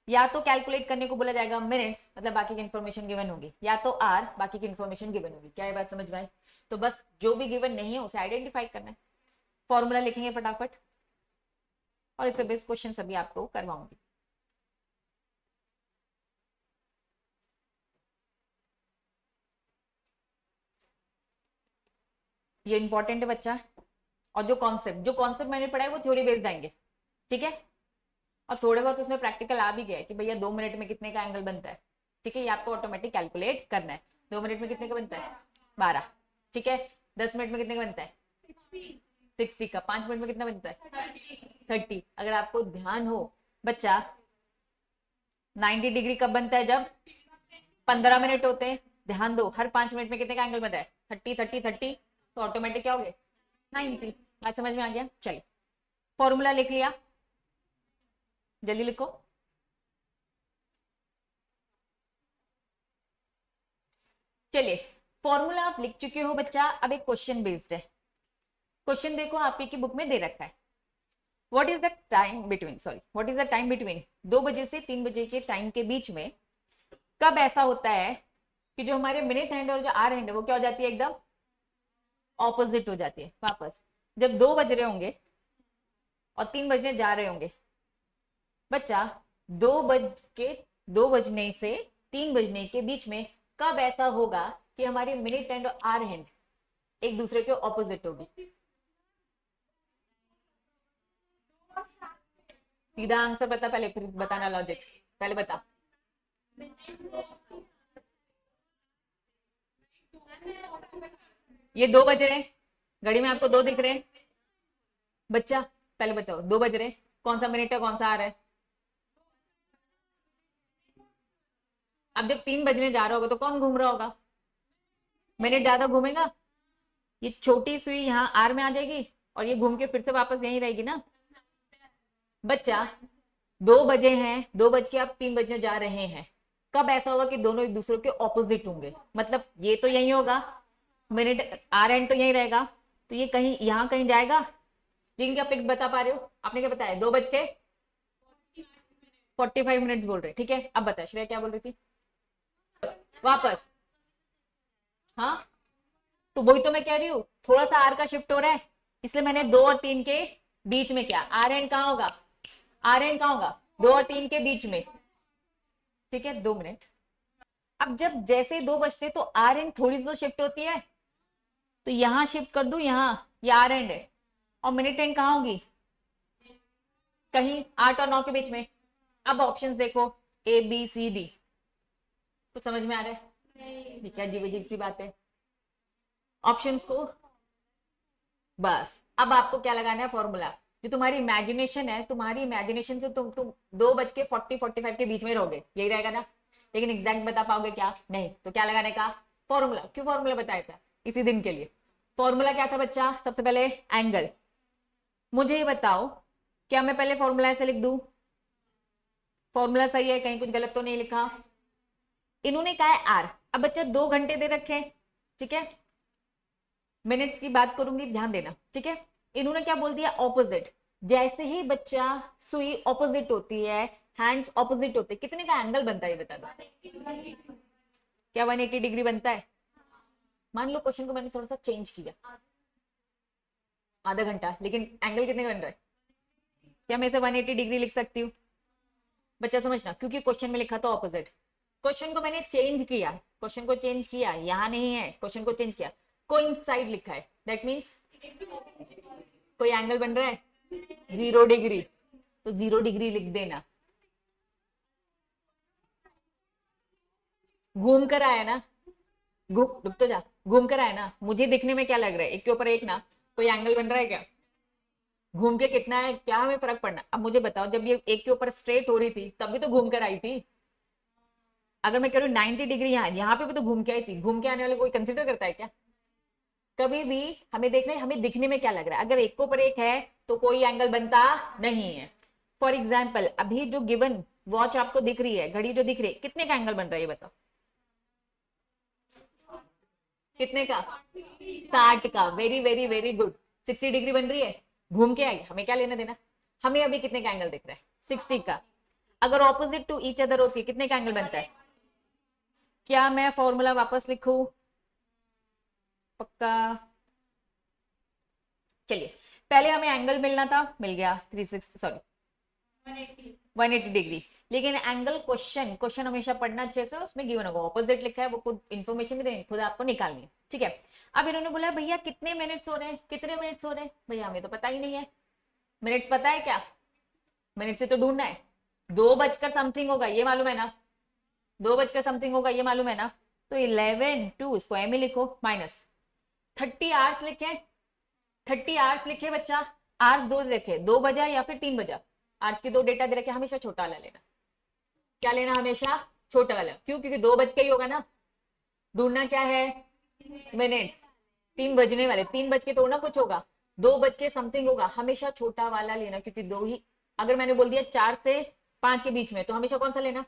या तो कैलकुलेट करने को बोला जाएगा मिनट्स मतलब बाकी की इन्फॉर्मेशन गिवन होगी, या तो आर बाकी की इंफॉर्मेशन गिवन होगी। क्या ये बात समझ में आई? तो बस जो भी गिवन नहीं है, उसे आइडेंटिफाई करना है। फॉर्मूला लिखेंगे फटाफट। और इस पे बेस्ट क्वेश्चन सभी आपको करवाऊँगी। ये इंपॉर्टेंट है बच्चा। और जो कॉन्सेप्ट जो कॉन्सेप्ट मैंने पढ़ा है, वो थ्योरी बेस्ड आएँगे। ठीक है? और थोड़े बहुत उसमें प्रैक्टिकल आ भी गया कि भैया दो मिनट में कितने का एंगल बनता है। ठीक है, ये आपको ऑटोमेटिक कैलकुलेट करना है। दो मिनट में कितने का बनता है? बारह। ठीक है, दस मिनट में कितने का बनता है? सिक्सटी का पाँच मिनट में कितना बनता है? थर्टी अगर आपको ध्यान हो, बच्चा नाइन्टी डिग्री कब बनता है जब? पंद्रह मिनट होते हैं। ध्यान दो, हर पाँच मिनट में कितने का एंगल बन रहा है? थर्टी थर्टी थर्टी तो ऑटोमेटिक क्या हो गया? नाइनटी बात समझ में आ गया? चलिए। फॉर्मूला लिख लिया। जल्दी लिखो चलिए फॉर्मूला आप लिख चुके हो बच्चा, अब एक क्वेश्चन बेस्ड है। क्वेश्चन देखो आपकी की बुक में दे रखा है। What is the time between sorry what is the time between दो बजे से तीन बजे के टाइम के बीच में कब ऐसा होता है कि जो हमारे मिनट हैंड और जो आर हैंड है, वो क्या हो जाती है एकदम? ऑपोजिट हो जाती है, वापस। जब दो बज रहे होंगे और तीन बजने जा रहे होंगे बच्चा, दो बज के, दो बजने से तीन बजने के बीच में कब ऐसा होगा कि हमारी मिनिट एंड आर हैंड एक दूसरे के ऑपोजिट होगी? सीधा आंसर बता, पहले फिर बताना लॉजिक पहले बता। ये दो बज रहे घड़ी में आपको दो दिख रहे हैं। बच्चा, पहले बताओ, दो बज रहे कौन सा मिनट है, कौन सा आ रहा है? अब जब तीन बजने जा रहा होगा तो कौन घूम रहा होगा? मिनट ज़्यादा घूमेगा? ये छोटी सुई यहाँ आर में आ जाएगी और ये घूम के फिर से वापस यहीं रहेगी ना? बच्चा दो बजे हैं दो बज के आप तीन बजने जा रहे हैं। कब ऐसा होगा कि दोनों एक दूसरे के ऑपोजिट होंगे? मतलब ये तो यही होगा। मिनट आर एंड तो यही रहेगा। तो ये कहीं यहाँ कहीं जाएगा? लेकिन क्या फिक्स बता पा रहे हो? आपने क्या बताया? दो बज के फोर्टी फाइव मिनट्स बोल रहे ठीक है? अब बता श्रेया क्या बोल रही थी? वापस। हाँ? तो वही तो मैं कह रही हूँ थोड़ा सा आर का शिफ्ट हो रहा है, इसलिए मैंने दो और तीन के बीच में क्या। आर एंड कहा होगा? आर एंड कहा होगा? दो और तीन के बीच में। ठीक है, दो मिनट। अब जब जैसे दो बजते तो आर एंड थोड़ी सी तो शिफ्ट होती है। तो यहाँ शिफ्ट कर दू, यहाँ, ये आर एंड है। और मिनट एंड कहा होगी? कहीं, आठ और नौ के बीच में। अब ऑप्शंस देखो ए बी सी डी कुछ समझ में आ रहा है? क्या अजीब अजीब सी बात। है ऑप्शंस को? बस। अब आपको क्या लगाना है? फॉर्मूला जो तुम्हारी इमेजिनेशन है तुम्हारी इमेजिनेशन से तुम तुम दो बज के फोर्टी फोर्टी फाइव के बीच में रहोगे। यही रहेगा ना? लेकिन एग्जैक्ट बता पाओगे क्या? नहीं। तो क्या लगाने का? फॉर्मूला क्यों फॉर्मूला बताया था? इसी दिन के लिए। फॉर्मूला क्या था बच्चा? सबसे पहले एंगल मुझे ये बताओ क्या मैं पहले फॉर्मूला ऐसे लिख दू? फॉर्मूला सही है? कहीं कुछ गलत तो नहीं लिखा? इन्होंने कहा है आर। अब बच्चा, दो घंटे दे रखे हैं, ठीक है? मिनट्स की बात करूँगी, ध्यान देना, ठीक है? इन्होंने क्या बोल दिया? ऑपोजिट जैसे ही बच्चा सुई ऑपोजिट होती है हैंड्स ऑपोजिट होते हैं, कितने का एंगल बनता है बता दो? क्या 180 डिग्री बनता है? मान लो क्वेश्चन को मैंने थोड़ा सा चेंज किया। आधा घंटा, लेकिन एंगल कितने का बन रहा है? क्या मैं इसे 180 डिग्री लिख सकती हूँ? बच्चा समझना, क्योंकि क्वेश्चन में लिखा था ऑपोजिट क्वेश्चन को मैंने चेंज किया। क्वेश्चन को चेंज किया। यहाँ नहीं है। क्वेश्चन को चेंज किया। साइड लिखा है। दैट मीन्स कोई एंगल बन रहा है? ज़ीरो डिग्री तो ज़ीरो डिग्री लिख देना। घूम कर आया ना? घूम, रुक तो जा। घूम कर आया ना? मुझे देखने में क्या लग रहा है? एक के ऊपर एक ना? कोई एंगल बन रहा है क्या? घूम के कितना है? क्या हमें फ़र्क पड़ना? अब मुझे बताओ, जब ये एक के ऊपर स्ट्रेट हो रही थी तब भी तो घूम कर आई थी। अगर मैं कह रही नाइनटी डिग्री यहाँ यहाँ पे भी तो घूम के आई थी। घूम के आने वाले कोई कंसिडर करता है क्या? कभी भी हमें देखना है, हमें दिखने में क्या लग रहा है। अगर एक के ऊपर एक है तो कोई एंगल बनता नहीं है। फॉर एग्ज़ाम्पल अभी जो गिवन वॉच आपको दिख रही है, घड़ी जो दिख रही है, कितने का एंगल बन रहा है, ये बताओ? कितने का? साठ का। Very very very good sixty degree बन रही है, घूम के आई हमें क्या लेना देना? हमें अभी कितने का एंगल दिख रहा है? सिक्सटी का। अगर ऑपोजिट टू ईच अदर होती है, कितने का एंगल बनता है? क्या मैं फॉर्मूला वापस लिखू? पक्का? चलिए, पहले हमें एंगल मिलना था, मिल गया three six sorry one eighty degree लेकिन एंगल क्वेश्चन क्वेश्चन हमेशा पढ़ना अच्छे से, उसमें गिवन होगा। ऑपोजिट लिखा है, वो खुद इन्फॉर्मेशन भी खुद आपको निकालनी है, ठीक है? अब इन्होंने बोला, भैया, कितने मिनट्स हो रहे हैं? कितने मिनट्स हो रहे हैं? भैया, हमें तो पता ही नहीं है। मिनट्स पता है क्या? मिनट से तो ढूंढना है। दो बजकर समथिंग होगा, ये मालूम है ना? दो बजकर समथिंग होगा, ये मालूम है ना? तो इलेवन टू इसको एम लिखो माइनस थर्टी आवर्स लिखे थर्टी आवर्स लिखे बच्चा? आवर्स दो रखे दो बजा या फिर तीन बजा? आवर्स की दो डेटा दे रखे हमेशा छोटा वाला लेना। क्या लेना हमेशा? छोटा वाला। क्यों? क्योंकि दो बज के ही होगा ना? ढूंढना क्या है? मिनट्स तीन बजने वाले। तीन बज के तो ना कुछ होगा। दो बज के समथिंग होगा। हमेशा छोटा वाला लेना, क्योंकि दो ही अगर मैंने बोल दिया चार से पाँच के बीच में तो हमेशा कौन सा लेना?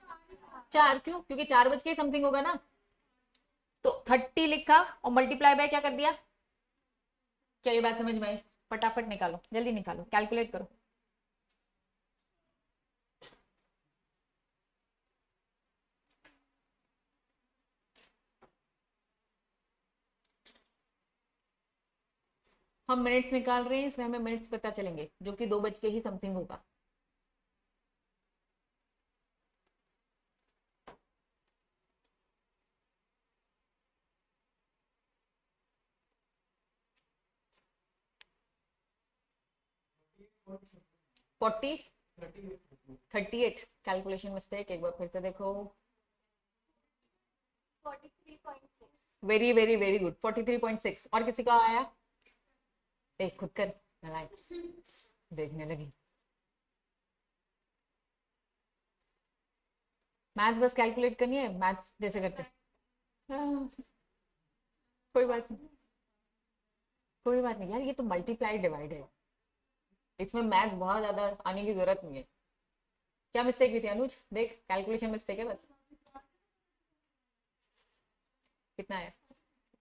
चार, क्यों? क्योंकि चार बज के समथिंग होगा ना। तो थर्टी लिखा और मल्टीप्लाई बाय क्या कर दिया? क्या ये बात समझ में आई? फटाफट निकालो, जल्दी निकालो कैलकुलेट करो। हम मिनट्स निकाल रहे हैं, इसमें हमें मिनट्स पता चलेंगे, जो कि दो बज के ही समथिंग होगा। Forty? Thirty eight. Calculation mistake एक बार फिर से देखो। Very very very good forty three point six और किसी का आया? देख खुद कर। देखने लगी। मैथ्स बस कैलकुलेट करनी है? मैथ्स जैसे करते। हाँ। कोई बात नहीं। कोई बात नहीं। यार ये तो मल्टीप्लाई डिवाइड है। इसमें मैथ्स बहुत ज़्यादा आने की ज़रूरत नहीं है। क्या मिस्टेक हुई थी अनुज? देख कैलकुलेशन मिस्टेक है बस। कितना आया?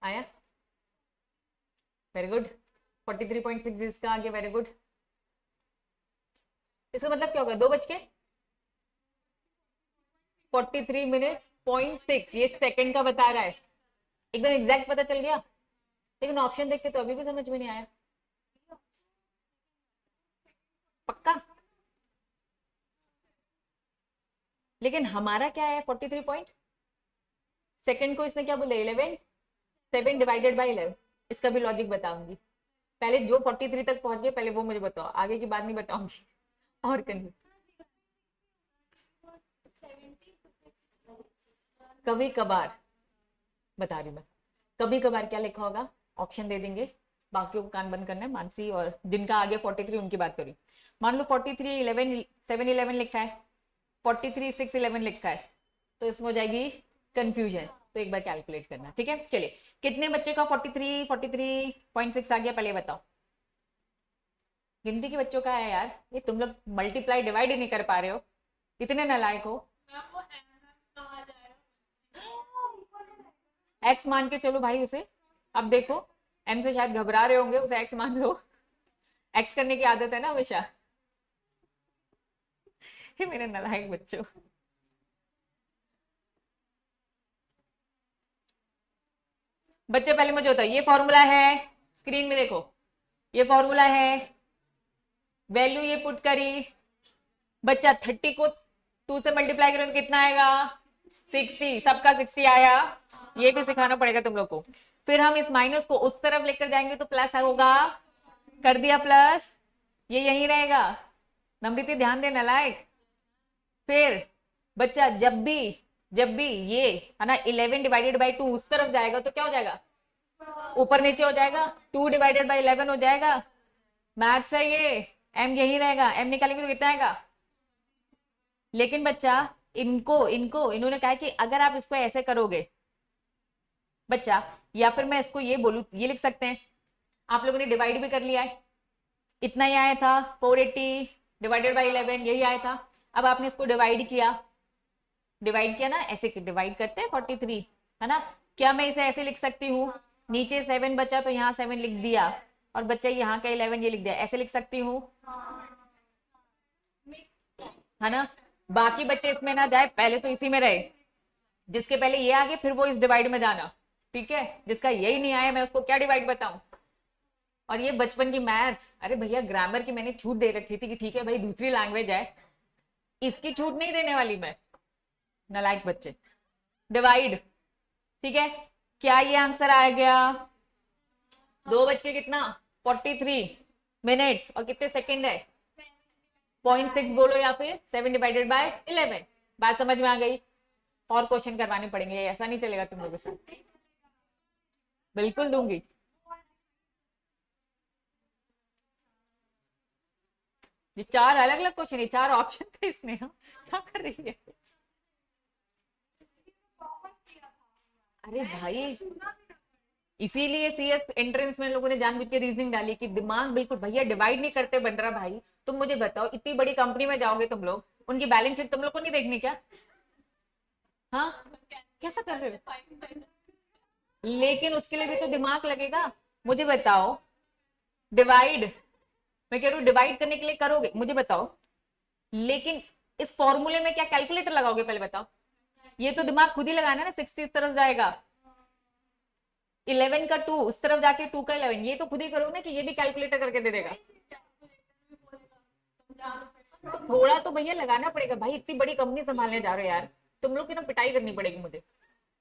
आया? वेरी गुड 43.6 इसका आगे वेरी गुड इसका मतलब क्या होगा? दो बज के forty three minute point six ये सेकंड का बता रहा है। एकदम एग्जैक्ट पता चल गया। लेकिन ऑप्शन देख के तो अभी भी समझ में नहीं आया पक्का लेकिन हमारा क्या है? फोर्टी थ्री पॉइंट सेकेंड को इसने क्या बोला? Eleven seven divided by eleven इसका भी लॉजिक बताऊँगी। पहले जो फोर्टी थ्री तक पहुँच गए, पहले वो मुझे बताओ। आगे की बात नहीं बताऊँगी। और कहीं। कभी कभार, बता रही मैं, कभी कभार क्या लिखा होगा? ऑप्शन दे देंगे। बाकी को कान बंद करना है, मानसी और जिनका आगे 43 उनकी बात करी। मान लो 43 11 7 11 लिखा है। 43 6 11 लिखा है तो इसमें हो जाएगी कंफ्यूजन तो एक बार कैलकुलेट करना, ठीक है? चलिए, कितने बच्चे का 43 43.6 आ गया? पहले बताओ। गिनती के बच्चों का है यार। ये तुम लोग मल्टीप्लाई डिवाइड ही नहीं कर पा रहे हो। इतने नालायक हो। एक्स मान के चलो भाई उसे। अब देखो एम से शायद घबरा रहे होंगे, उसे एक्स मान लो। एक्स करने की आदत है ना हमेशा। ये [laughs] मेरे नलायक बच्चों। बच्चे, पहले मुझे बताओ, ये फॉर्मूला है स्क्रीन में देखो। ये फॉर्मूला है वैल्यू ये पुट करी, बच्चा थर्टी को टू से मल्टीप्लाई करो तो कितना आएगा? सिक्सटी सबका सिक्सटी आया। ये भी सिखाना पड़ेगा तुम लोग को। फिर हम इस माइनस को उस तरफ़ लेकर जाएँगे तो प्लस होगा। कर दिया प्लस ये यही रहेगा। नम्रति ध्यान देना, लायक। फिर बच्चा जब भी जब भी ये, है ना इलेवन डिवाइडेड बाई टू उस तरफ़ जाएगा तो क्या हो जाएगा? ऊपर नीचे हो जाएगा टू डिवाइडेड बाई इलेवन हो जाएगा। मैथ्स है ये एम यही रहेगा एम निकालेंगे तो कितना आएगा? लेकिन बच्चा, इनको इनको, इन्होंने कहा कि अगर आप इसको ऐसे करोगे, बच्चा, या फिर मैं इसको ये बोलू, ये लिख सकते हैं। आप लोगों ने डिवाइड भी कर लिया है। इतना ही आया था four eighty divided by eleven यही आया था। अब आपने इसको डिवाइड किया। डिवाइड किया ना, ऐसे डिवाइड करते हैं फोर्टी थ्री है ना? क्या मैं इसे ऐसे लिख सकती हूँ? नीचे सेवन बचा तो यहाँ सेवन लिख दिया। और बच्चा, यहाँ का इलेवन ये लिख दिया। ऐसे लिख सकती हूँ? है ना? बाकी बच्चे इसमें ना जाए, पहले तो इसी में रहे। जिसके पहले ये आगे, फिर वो इस डिवाइड में जाना। ठीक है? जिसका यही नहीं आया मैं उसको क्या डिवाइड बताऊँ? और ये बचपन की मैथ्स अरे भैया ग्रामर की मैंने छूट दे रखी थी कि ठीक है भाई, दूसरी लैंग्वेज है। इसकी छूट नहीं देने वाली मैं। नलायक बच्चे। डिवाइड ठीक है? क्या ये आंसर आ गया? दो बज के कितना? फोर्टी थ्री मिनट्स और कितने सेकेंड है? पॉइंट सिक्स बोलो या फिर सेवन डिवाइडेड बाय इलेवन बात समझ में आ गई? और क्वेश्चन करवाने पड़ेंगे। ऐसा नहीं चलेगा तुम लोगों से। बिल्कुल दूँगी। ये चार अलग अलग क्वेश्चन है चार ऑप्शन थे इसमें हाँ। क्या कर रही है? अरे भाई। इसीलिए सीएस एंट्रेंस में लोगों ने जानबूझ के रीजनिंग डाली कि दिमाग बिल्कुल भैया डिवाइड नहीं करते बन रहा भाई। तुम मुझे बताओ, इतनी बड़ी कंपनी में जाओगे तुम लोग? उनकी बैलेंस शीट तुम लोग को नहीं देखनी क्या? हाँ? कैसा कर रहे हो? लेकिन उसके लिए भी तो दिमाग लगेगा। मुझे बताओ। डिवाइड मैं कह रही हूँ डिवाइड करने के लिए करोगे, मुझे बताओ। लेकिन इस फॉर्मूले में क्या कैलकुलेटर लगाओगे पहले बताओ। ये तो दिमाग खुद ही लगाना ना सिक्सटी इस तरफ़ जाएगा। इलेवन का टू उस तरफ़ जाके टू का इलेवन ये तो खुद ही करो ना कि ये भी कैलकुलेटर करके दे देगा। तो थोड़ा तो भैया लगाना पड़ेगा। भाई, इतनी बड़ी कंपनी संभालने जा रहे हो यार। तुम लोग की ना पिटाई करनी पड़ेगी मुझे।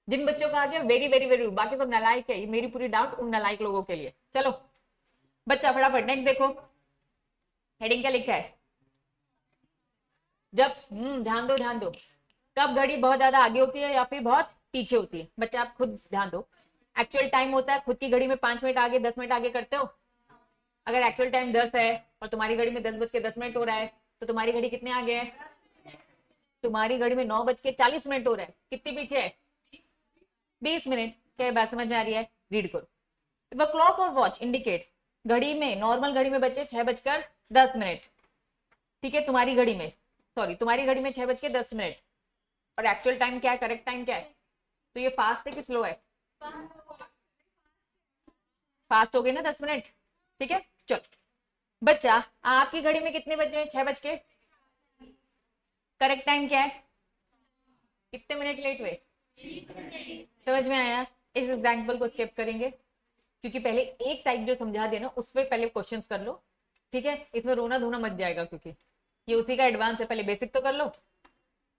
जिन बच्चों का आ गया वेरी वेरी वेरी बाकी सब नलायक है। ये मेरी पूरी डाउट उन नलायक लोगों के लिए। चलो। बच्चा फटाफट नेक्स्ट देखो। हेडिंग क्या लिखा है? जब हम्म ध्यान दो ध्यान दो। कब घड़ी बहुत ज़्यादा आगे होती है या फिर बहुत पीछे होती है? बच्चा, आप खुद ध्यान दो। एक्चुअल टाइम होता है, खुद की घड़ी में पाँच मिनट आगे, दस मिनट आगे करते हो? अगर एक्चुअल टाइम दस है और तुम्हारी घड़ी में दस बज के दस मिनट हो रहा है तो तुम्हारी घड़ी कितने आगे है? तुम्हारी घड़ी में नौ बज के चालीस मिनट हो रहा है। कितनी पीछे है? बीस मिनट। क्या बात समझ में आ रही है? रीड करो। क्लॉक और वॉच इंडिकेट घड़ी में नॉर्मल घड़ी में बच्चे छह बजकर दस मिनट। ठीक है, तुम्हारी घड़ी में। सॉरी तुम्हारी घड़ी में छह बज के दस मिनट। और एक्चुअल टाइम क्या है करेक्ट टाइम क्या है? तो ये फास्ट है कि स्लो है? फास्ट हो गए ना दस मिनट? ठीक है, चलो। बच्चा, आपकी घड़ी में कितने बजे छह बज के? करेक्ट टाइम क्या है? कितने मिनट लेट हुए? समझ में आया? इस एग्ज़ाम्पल को स्किप करेंगे। क्योंकि पहले एक टाइप जो समझा देना उस पर पहले क्वेश्चंस कर लो। ठीक है? इसमें रोना धोना मच जाएगा क्योंकि ये उसी का एडवांस है, पहले बेसिक तो कर लो।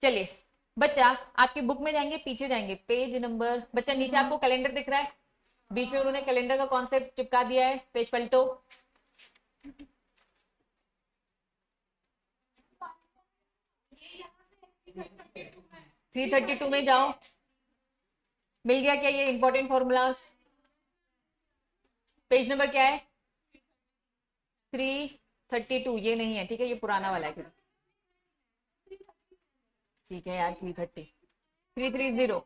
चलिए, बच्चा, आपकी बुक में जाएँगे, पीछे जाएँगे। पेज नंबर बच्चा, नीचे आपको कैलेंडर दिख रहा है। बीच में उन्होंने कैलेंडर का कॉन्सेप्ट चिपका दिया है पेज पलटो। थ्री थर्टी टू में जाओ। मिल गया क्या ये इंपॉर्टेंट फॉर्मूलाज पेज नंबर क्या है? थ्री थर्टी टू ये नहीं है, ठीक है? ये पुराना वाला है। ठीक है यार three thirty three three zero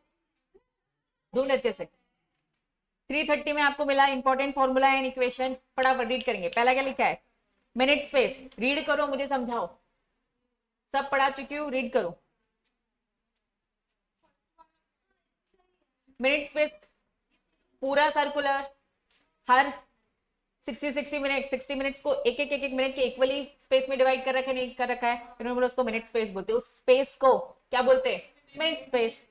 ढूंढ अच्छे से। थ्री थर्टी में आपको मिला इंपॉर्टेंट फॉर्मूला एंड इक्वेशन फटाफट रीड करेंगे। पहला क्या लिखा है? मिनट स्पेस रीड करो, मुझे समझाओ। सब पढ़ा चुकी हूँ रीड करो। मिनट स्पेस पूरा सर्कुलर हर 60 60 मिनट 60 मिनट्स को एक एक एक एक मिनट के इक्वली स्पेस में डिवाइड कर रखा नहीं कर रखा है इन्होंने उसको मिनट स्पेस बोलते हैं। उस स्पेस को क्या बोलते हैं? मिनट स्पेस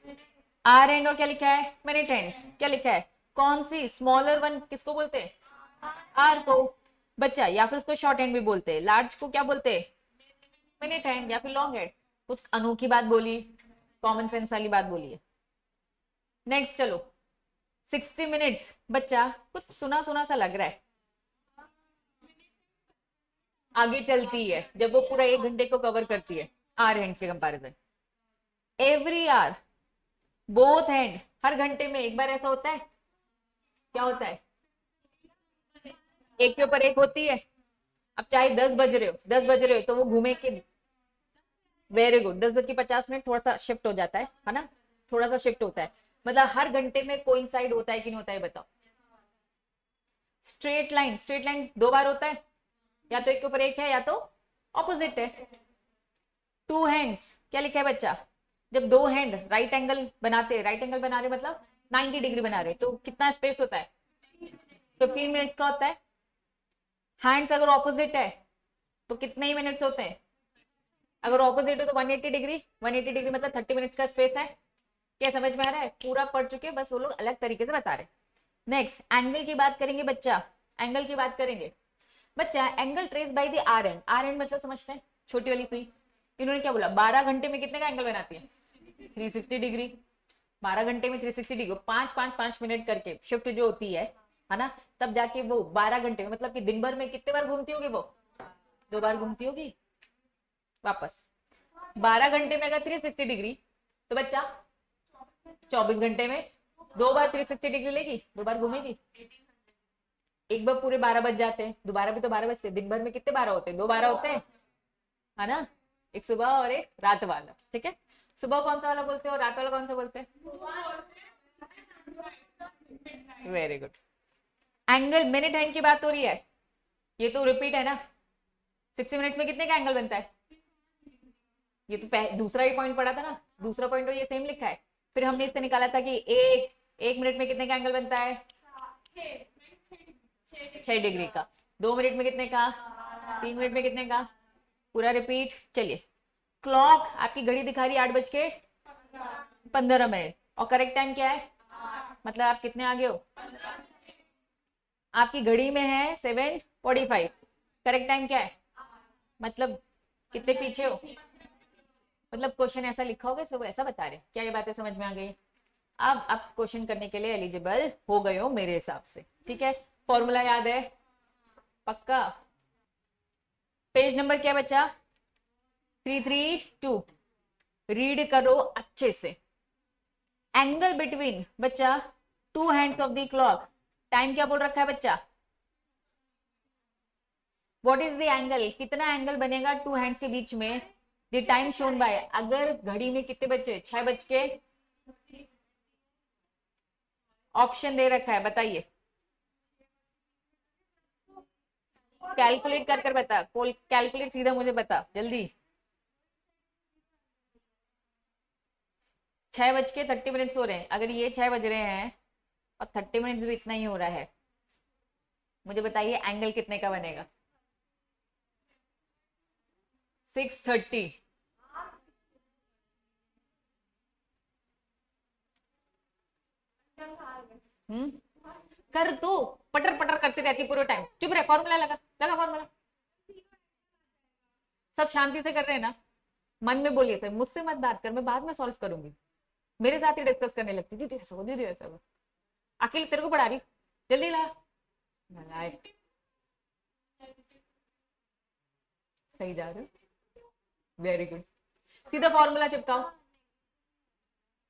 आर एंड और क्या लिखा है? मिनट एंड्स क्या लिखा है? कौन सी स्मॉलर वन किसको बोलते हैं? आर को। बच्चा, या फिर उसको शॉर्ट हैंड भी बोलते हैं। लार्ज को क्या बोलते हैं? मिनट हैंड या फिर लॉन्ग हैंड कुछ अनोखी बात बोली कॉमन सेंस वाली बात बोली है। नेक्स्ट चलो। 60 मिनट्स बच्चा, कुछ सुना सुना सा लग रहा है। आगे चलती है, जब वो पूरा एक घंटे को कवर करती है आर हैंड के comparison every hour both hand हर घंटे में एक बार ऐसा होता है? क्या होता है? एक के ऊपर एक होती है? अब चाहे दस बज रहे हो, दस बज रहे हो तो वो घूमे के वेरी गुड दस बज के पचास मिनट थोड़ा सा शिफ्ट हो जाता है है ना? थोड़ा सा शिफ्ट होता है. मतलब हर घंटे में कोई साइड होता है कि नहीं होता है, बताओ? स्ट्रेट लाइन स्ट्रेट लाइन दो बार होता है? या तो एक के ऊपर एक है या तो ऑपोजिट है। टू हैंड्स क्या लिखा है बच्चा? जब दो हैंड राइट एंगल बनाते राइट एंगल बना रहे मतलब 90 डिग्री बना रहे तो कितना स्पेस होता है? फिफ्टीन मिनट्स का होता है। हैंड्स अगर ऑपोजिट है तो कितने ही मिनट्स होते हैं? अगर ऑपोजिट हो तो 180 डिग्री 180 डिग्री मतलब 30 मिनट्स का स्पेस है। क्या समझ में आ रहा है? पूरा पढ़ चुके बस वो लोग अलग तरीके से बता रहे नेक्स्ट एंगल की बात करेंगे बच्चा। एंगल की बात करेंगे। बच्चा angle trace by the hour hand hour hand मतलब समझते हैं? छोटी वाली सुई। इन्होंने क्या बोला? बारह घंटे में कितने का एंगल बनाती है? थ्री सिक्सटी डिग्री बारह घंटे में थ्री सिक्सटी डिग्री पाँच पाँच पाँच मिनट करके शिफ्ट जो होती है है ना? तब जाके वो बारह घंटे में मतलब कि दिन भर में कितने बार घूमती होगी वो? दो बार घूमती होगी? वापस। बारह घंटे में अगर थ्री सिक्सटी डिग्री तो बच्चा चौबीस घंटे में दो बार थ्री सिक्सटी डिग्री लेगी? दो बार घूमेगी? एक बार पूरे बारह बज जाते हैं। दोबारा भी तो बारह बजते दिन भर में कितने बारह होते हैं? दो बारह होते हैं? है ना? एक सुबह और एक रात वाला, ठीक है? सुबह कौन सा वाला बोलते हो? रात वाला कौन सा बोलते हैं? Very good angle minute hand की बात हो रही है। ये तो रिपीट है ना? सिक्सटी मिनट में कितने का एंगल बनता है? ये तो दूसरा ही पॉइंट पड़ा था ना? दूसरा पॉइंट ये सेम लिखा है। फिर हमने इससे निकाला था कि एक एक मिनट में कितने का एंगल बनता है? छह डिग्री का। दो मिनट में कितने का? तीन मिनट में कितने का? पूरा रिपीट चलिए। क्लॉक आपकी घड़ी दिखा रही है आठ बज के पंद्रह मिनट। और करेक्ट टाइम क्या है? मतलब आप कितने आगे हो? आपकी घड़ी में है seven forty five correct time क्या है? मतलब कितने पीछे हो? मतलब क्वेश्चन ऐसा लिखा होगा, सब ऐसा बता रहे क्या ये बातें समझ में आ गई? अब आप क्वेश्चन करने के लिए एलिजिबल हो गए हो मेरे हिसाब से। ठीक है? फॉर्मूला याद है? पक्का? पेज नंबर क्या बच्चा थ्री थ्री, टू। रीड करो अच्छे से। एंगल बिटवीन बच्चा two hands of the clock time क्या बोल रखा है बच्चा? व्हाट इज़ द एंगल कितना एंगल बनेगा टू हैंड्स के बीच में? द टाइम शोन बाय अगर घड़ी में कितने बच्चे छह बज के। ऑप्शन दे रखा है, बताइए। कैलकुलेट कर कर बता। कैलकुलेट सीधा मुझे बता, जल्दी। छह बज के थर्टी मिनट्स हो रहे हैं। अगर ये छह बज रहे हैं, और थर्टी मिनट्स भी इतना ही हो रहा है, मुझे बताइए एंगल कितने का बनेगा। सिक्स थर्टी हम्म? कर दो। पटर पटर करते रहती पूरे टाइम चुप रहे फॉर्मूला लगा लगा फॉर्मूला सब शांति से कर रहे हैं ना? मन में बोलिए सर, मुझसे मत बात कर, मैं बाद में सॉल्व करूँगी। मेरे साथ ही डिस्कस करने लगती दीदी, ऐसा दीदी, ऐसा अकेले, तेरे को पढ़ा रही जल्दी ला। सही जा रहे वेरी गुड सीधा फॉर्मूला चिपकाओ।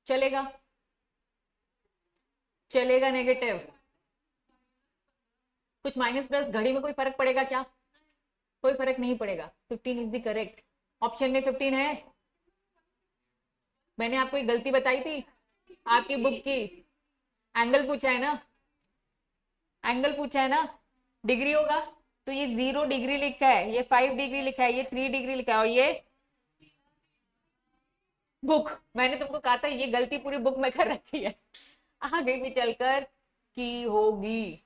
चलेगा। चलेगा नेगेटिव कुछ माइनस प्लस घड़ी में कोई फ़र्क पड़ेगा क्या? कोई फ़र्क नहीं पड़ेगा। 15 इज़ द करेक्ट ऑप्शन में 15 है। मैंने आपको एक गलती बताई थी, आपकी बुक की। एंगल पूछा है ना? एंगल पूछा है ना? डिग्री होगा। तो ये ज़ीरो डिग्री लिखा है, ये फाइव डिग्री लिखा है, ये थ्री डिग्री लिखा है और ये बुक मैंने तुमको कहा था, ये गलती पूरी बुक में कर रखी है। [laughs] आगे भी चलकर की होगी।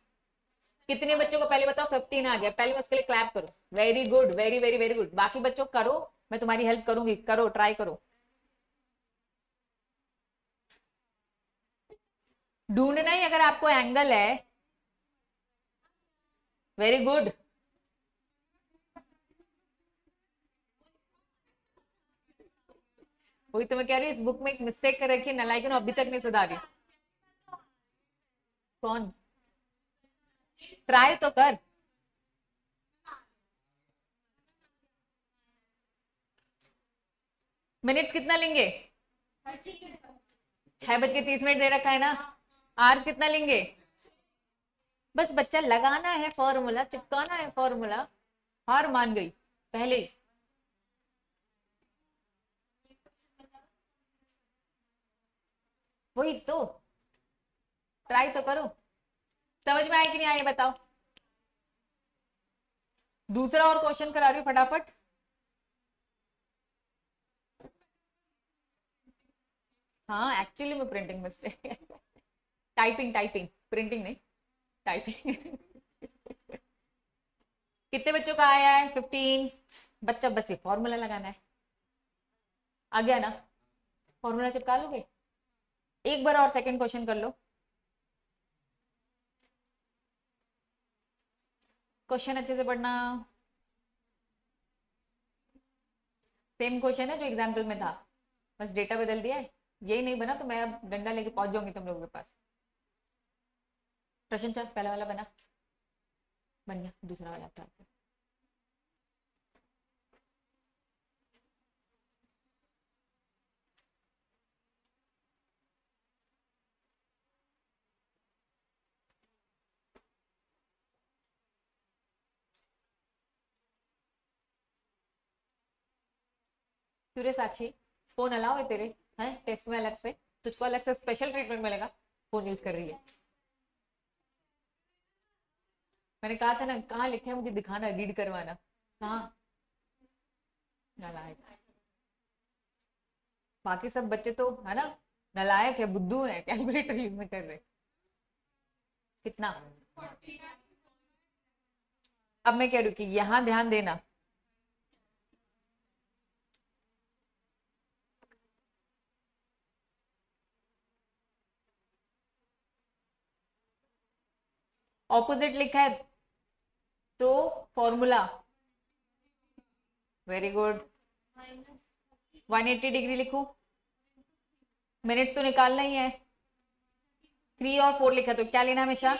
कितने बच्चों को पहले बताओ? फिफ्टीन आ गया। पहले उसके लिए क्लैप करो। Very good very very very good बाकी बच्चों, करो। मैं तुम्हारी हेल्प करूँगी। करो ट्राई करो। ढूंढना ही अगर आपको एंगल है। वेरी गुड वही तो मैं कह रही इस बुक में एक मिस्टेक कर रखी है, नलायक अभी तक नहीं सुधारी। कौन? ट्राई तो कर। मिनट्स कितना लेंगे? छह बज के तीस मिनट दे रखा है ना? आर्स कितना लेंगे? बस बच्चा लगाना है फॉर्मूला, चिपकाना है फॉर्मूला। हार मान गई, पहले। वही तो। ट्राई तो करो। समझ में आया कि नहीं आया बताओ। दूसरा और क्वेश्चन करा रही फटाफट। हाँ एक्चुअली में printing mistake typing typing printing नहीं टाइपिंग [laughs] कितने बच्चों का आया है? फिफ्टीन बच्चा, बस ये फॉर्मूला लगाना है। आ गया ना? फॉर्मूला चिपका लोगे? एक बार और सेकंड क्वेश्चन कर लो। क्वेश्चन अच्छे से पढ़ना। सेम क्वेश्चन है जो एग्ज़ाम्पल में था। बस डेटा बदल दिया है। यही नहीं बना तो मैं अब डंडा लेके पहुँच जाऊँगी तुम लोगों के पास। प्रश्न चल पहला वाला बना। बन गया, दूसरा वाला ट्राई क्यों साक्षी फ़ोन अलाउ है तेरे, हैं? टेस्ट में अलग से। तुझको अलग से स्पेशल ट्रीटमेंट मिलेगा। फ़ोन यूज़ कर रही है। मैंने कहा था ना, कहाँ लिखे मुझे दिखाना रीड करवाना। कहाँ? नलायक। बाकी सब बच्चे तो है ना? नलायक है, बुद्धू है कैलकुलेटर यूज़ में कर रहे। कितना? अब मैं कह रही हूँ कि यहाँ ध्यान देना। ऑपोजिट लिखा है तो फॉर्मूला वेरी गुड 180 डिग्री लिखू. मिनट्स तो निकालना ही है. थ्री और फोर लिखा तो क्या लेना हमेशा?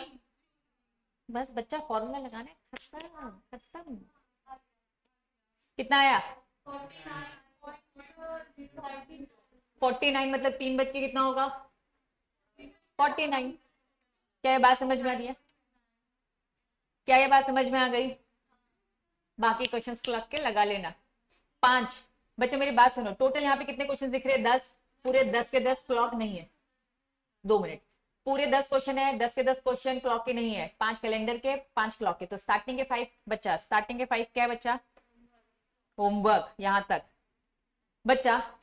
बस बच्चा फॉर्मूला लगाना है खत्म खत्म. कितना आया? फोर्टी नाइन मतलब तीन बज के कितना होगा? फोर्टी नाइन क्या ये बात समझ में आ रही है? क्या ये बात समझ में आ गई? बाकी क्वेश्चन लग के लगा लेना। पाँच। बच्चे, मेरी बात सुनो। टोटल यहाँ पे कितने क्वेश्चन दिख रहे हैं? दस। पूरे दस के दस क्लॉक नहीं है। दो मिनट पूरे दस क्वेश्चन है, दस के दस क्वेश्चन क्लॉक के नहीं है। पाँच कैलेंडर के, पाँच क्लॉक के। तो स्टार्टिंग के फाइव बच्चा। स्टार्टिंग के फाइव क्या है बच्चा? होमवर्क यहाँ तक। बच्चा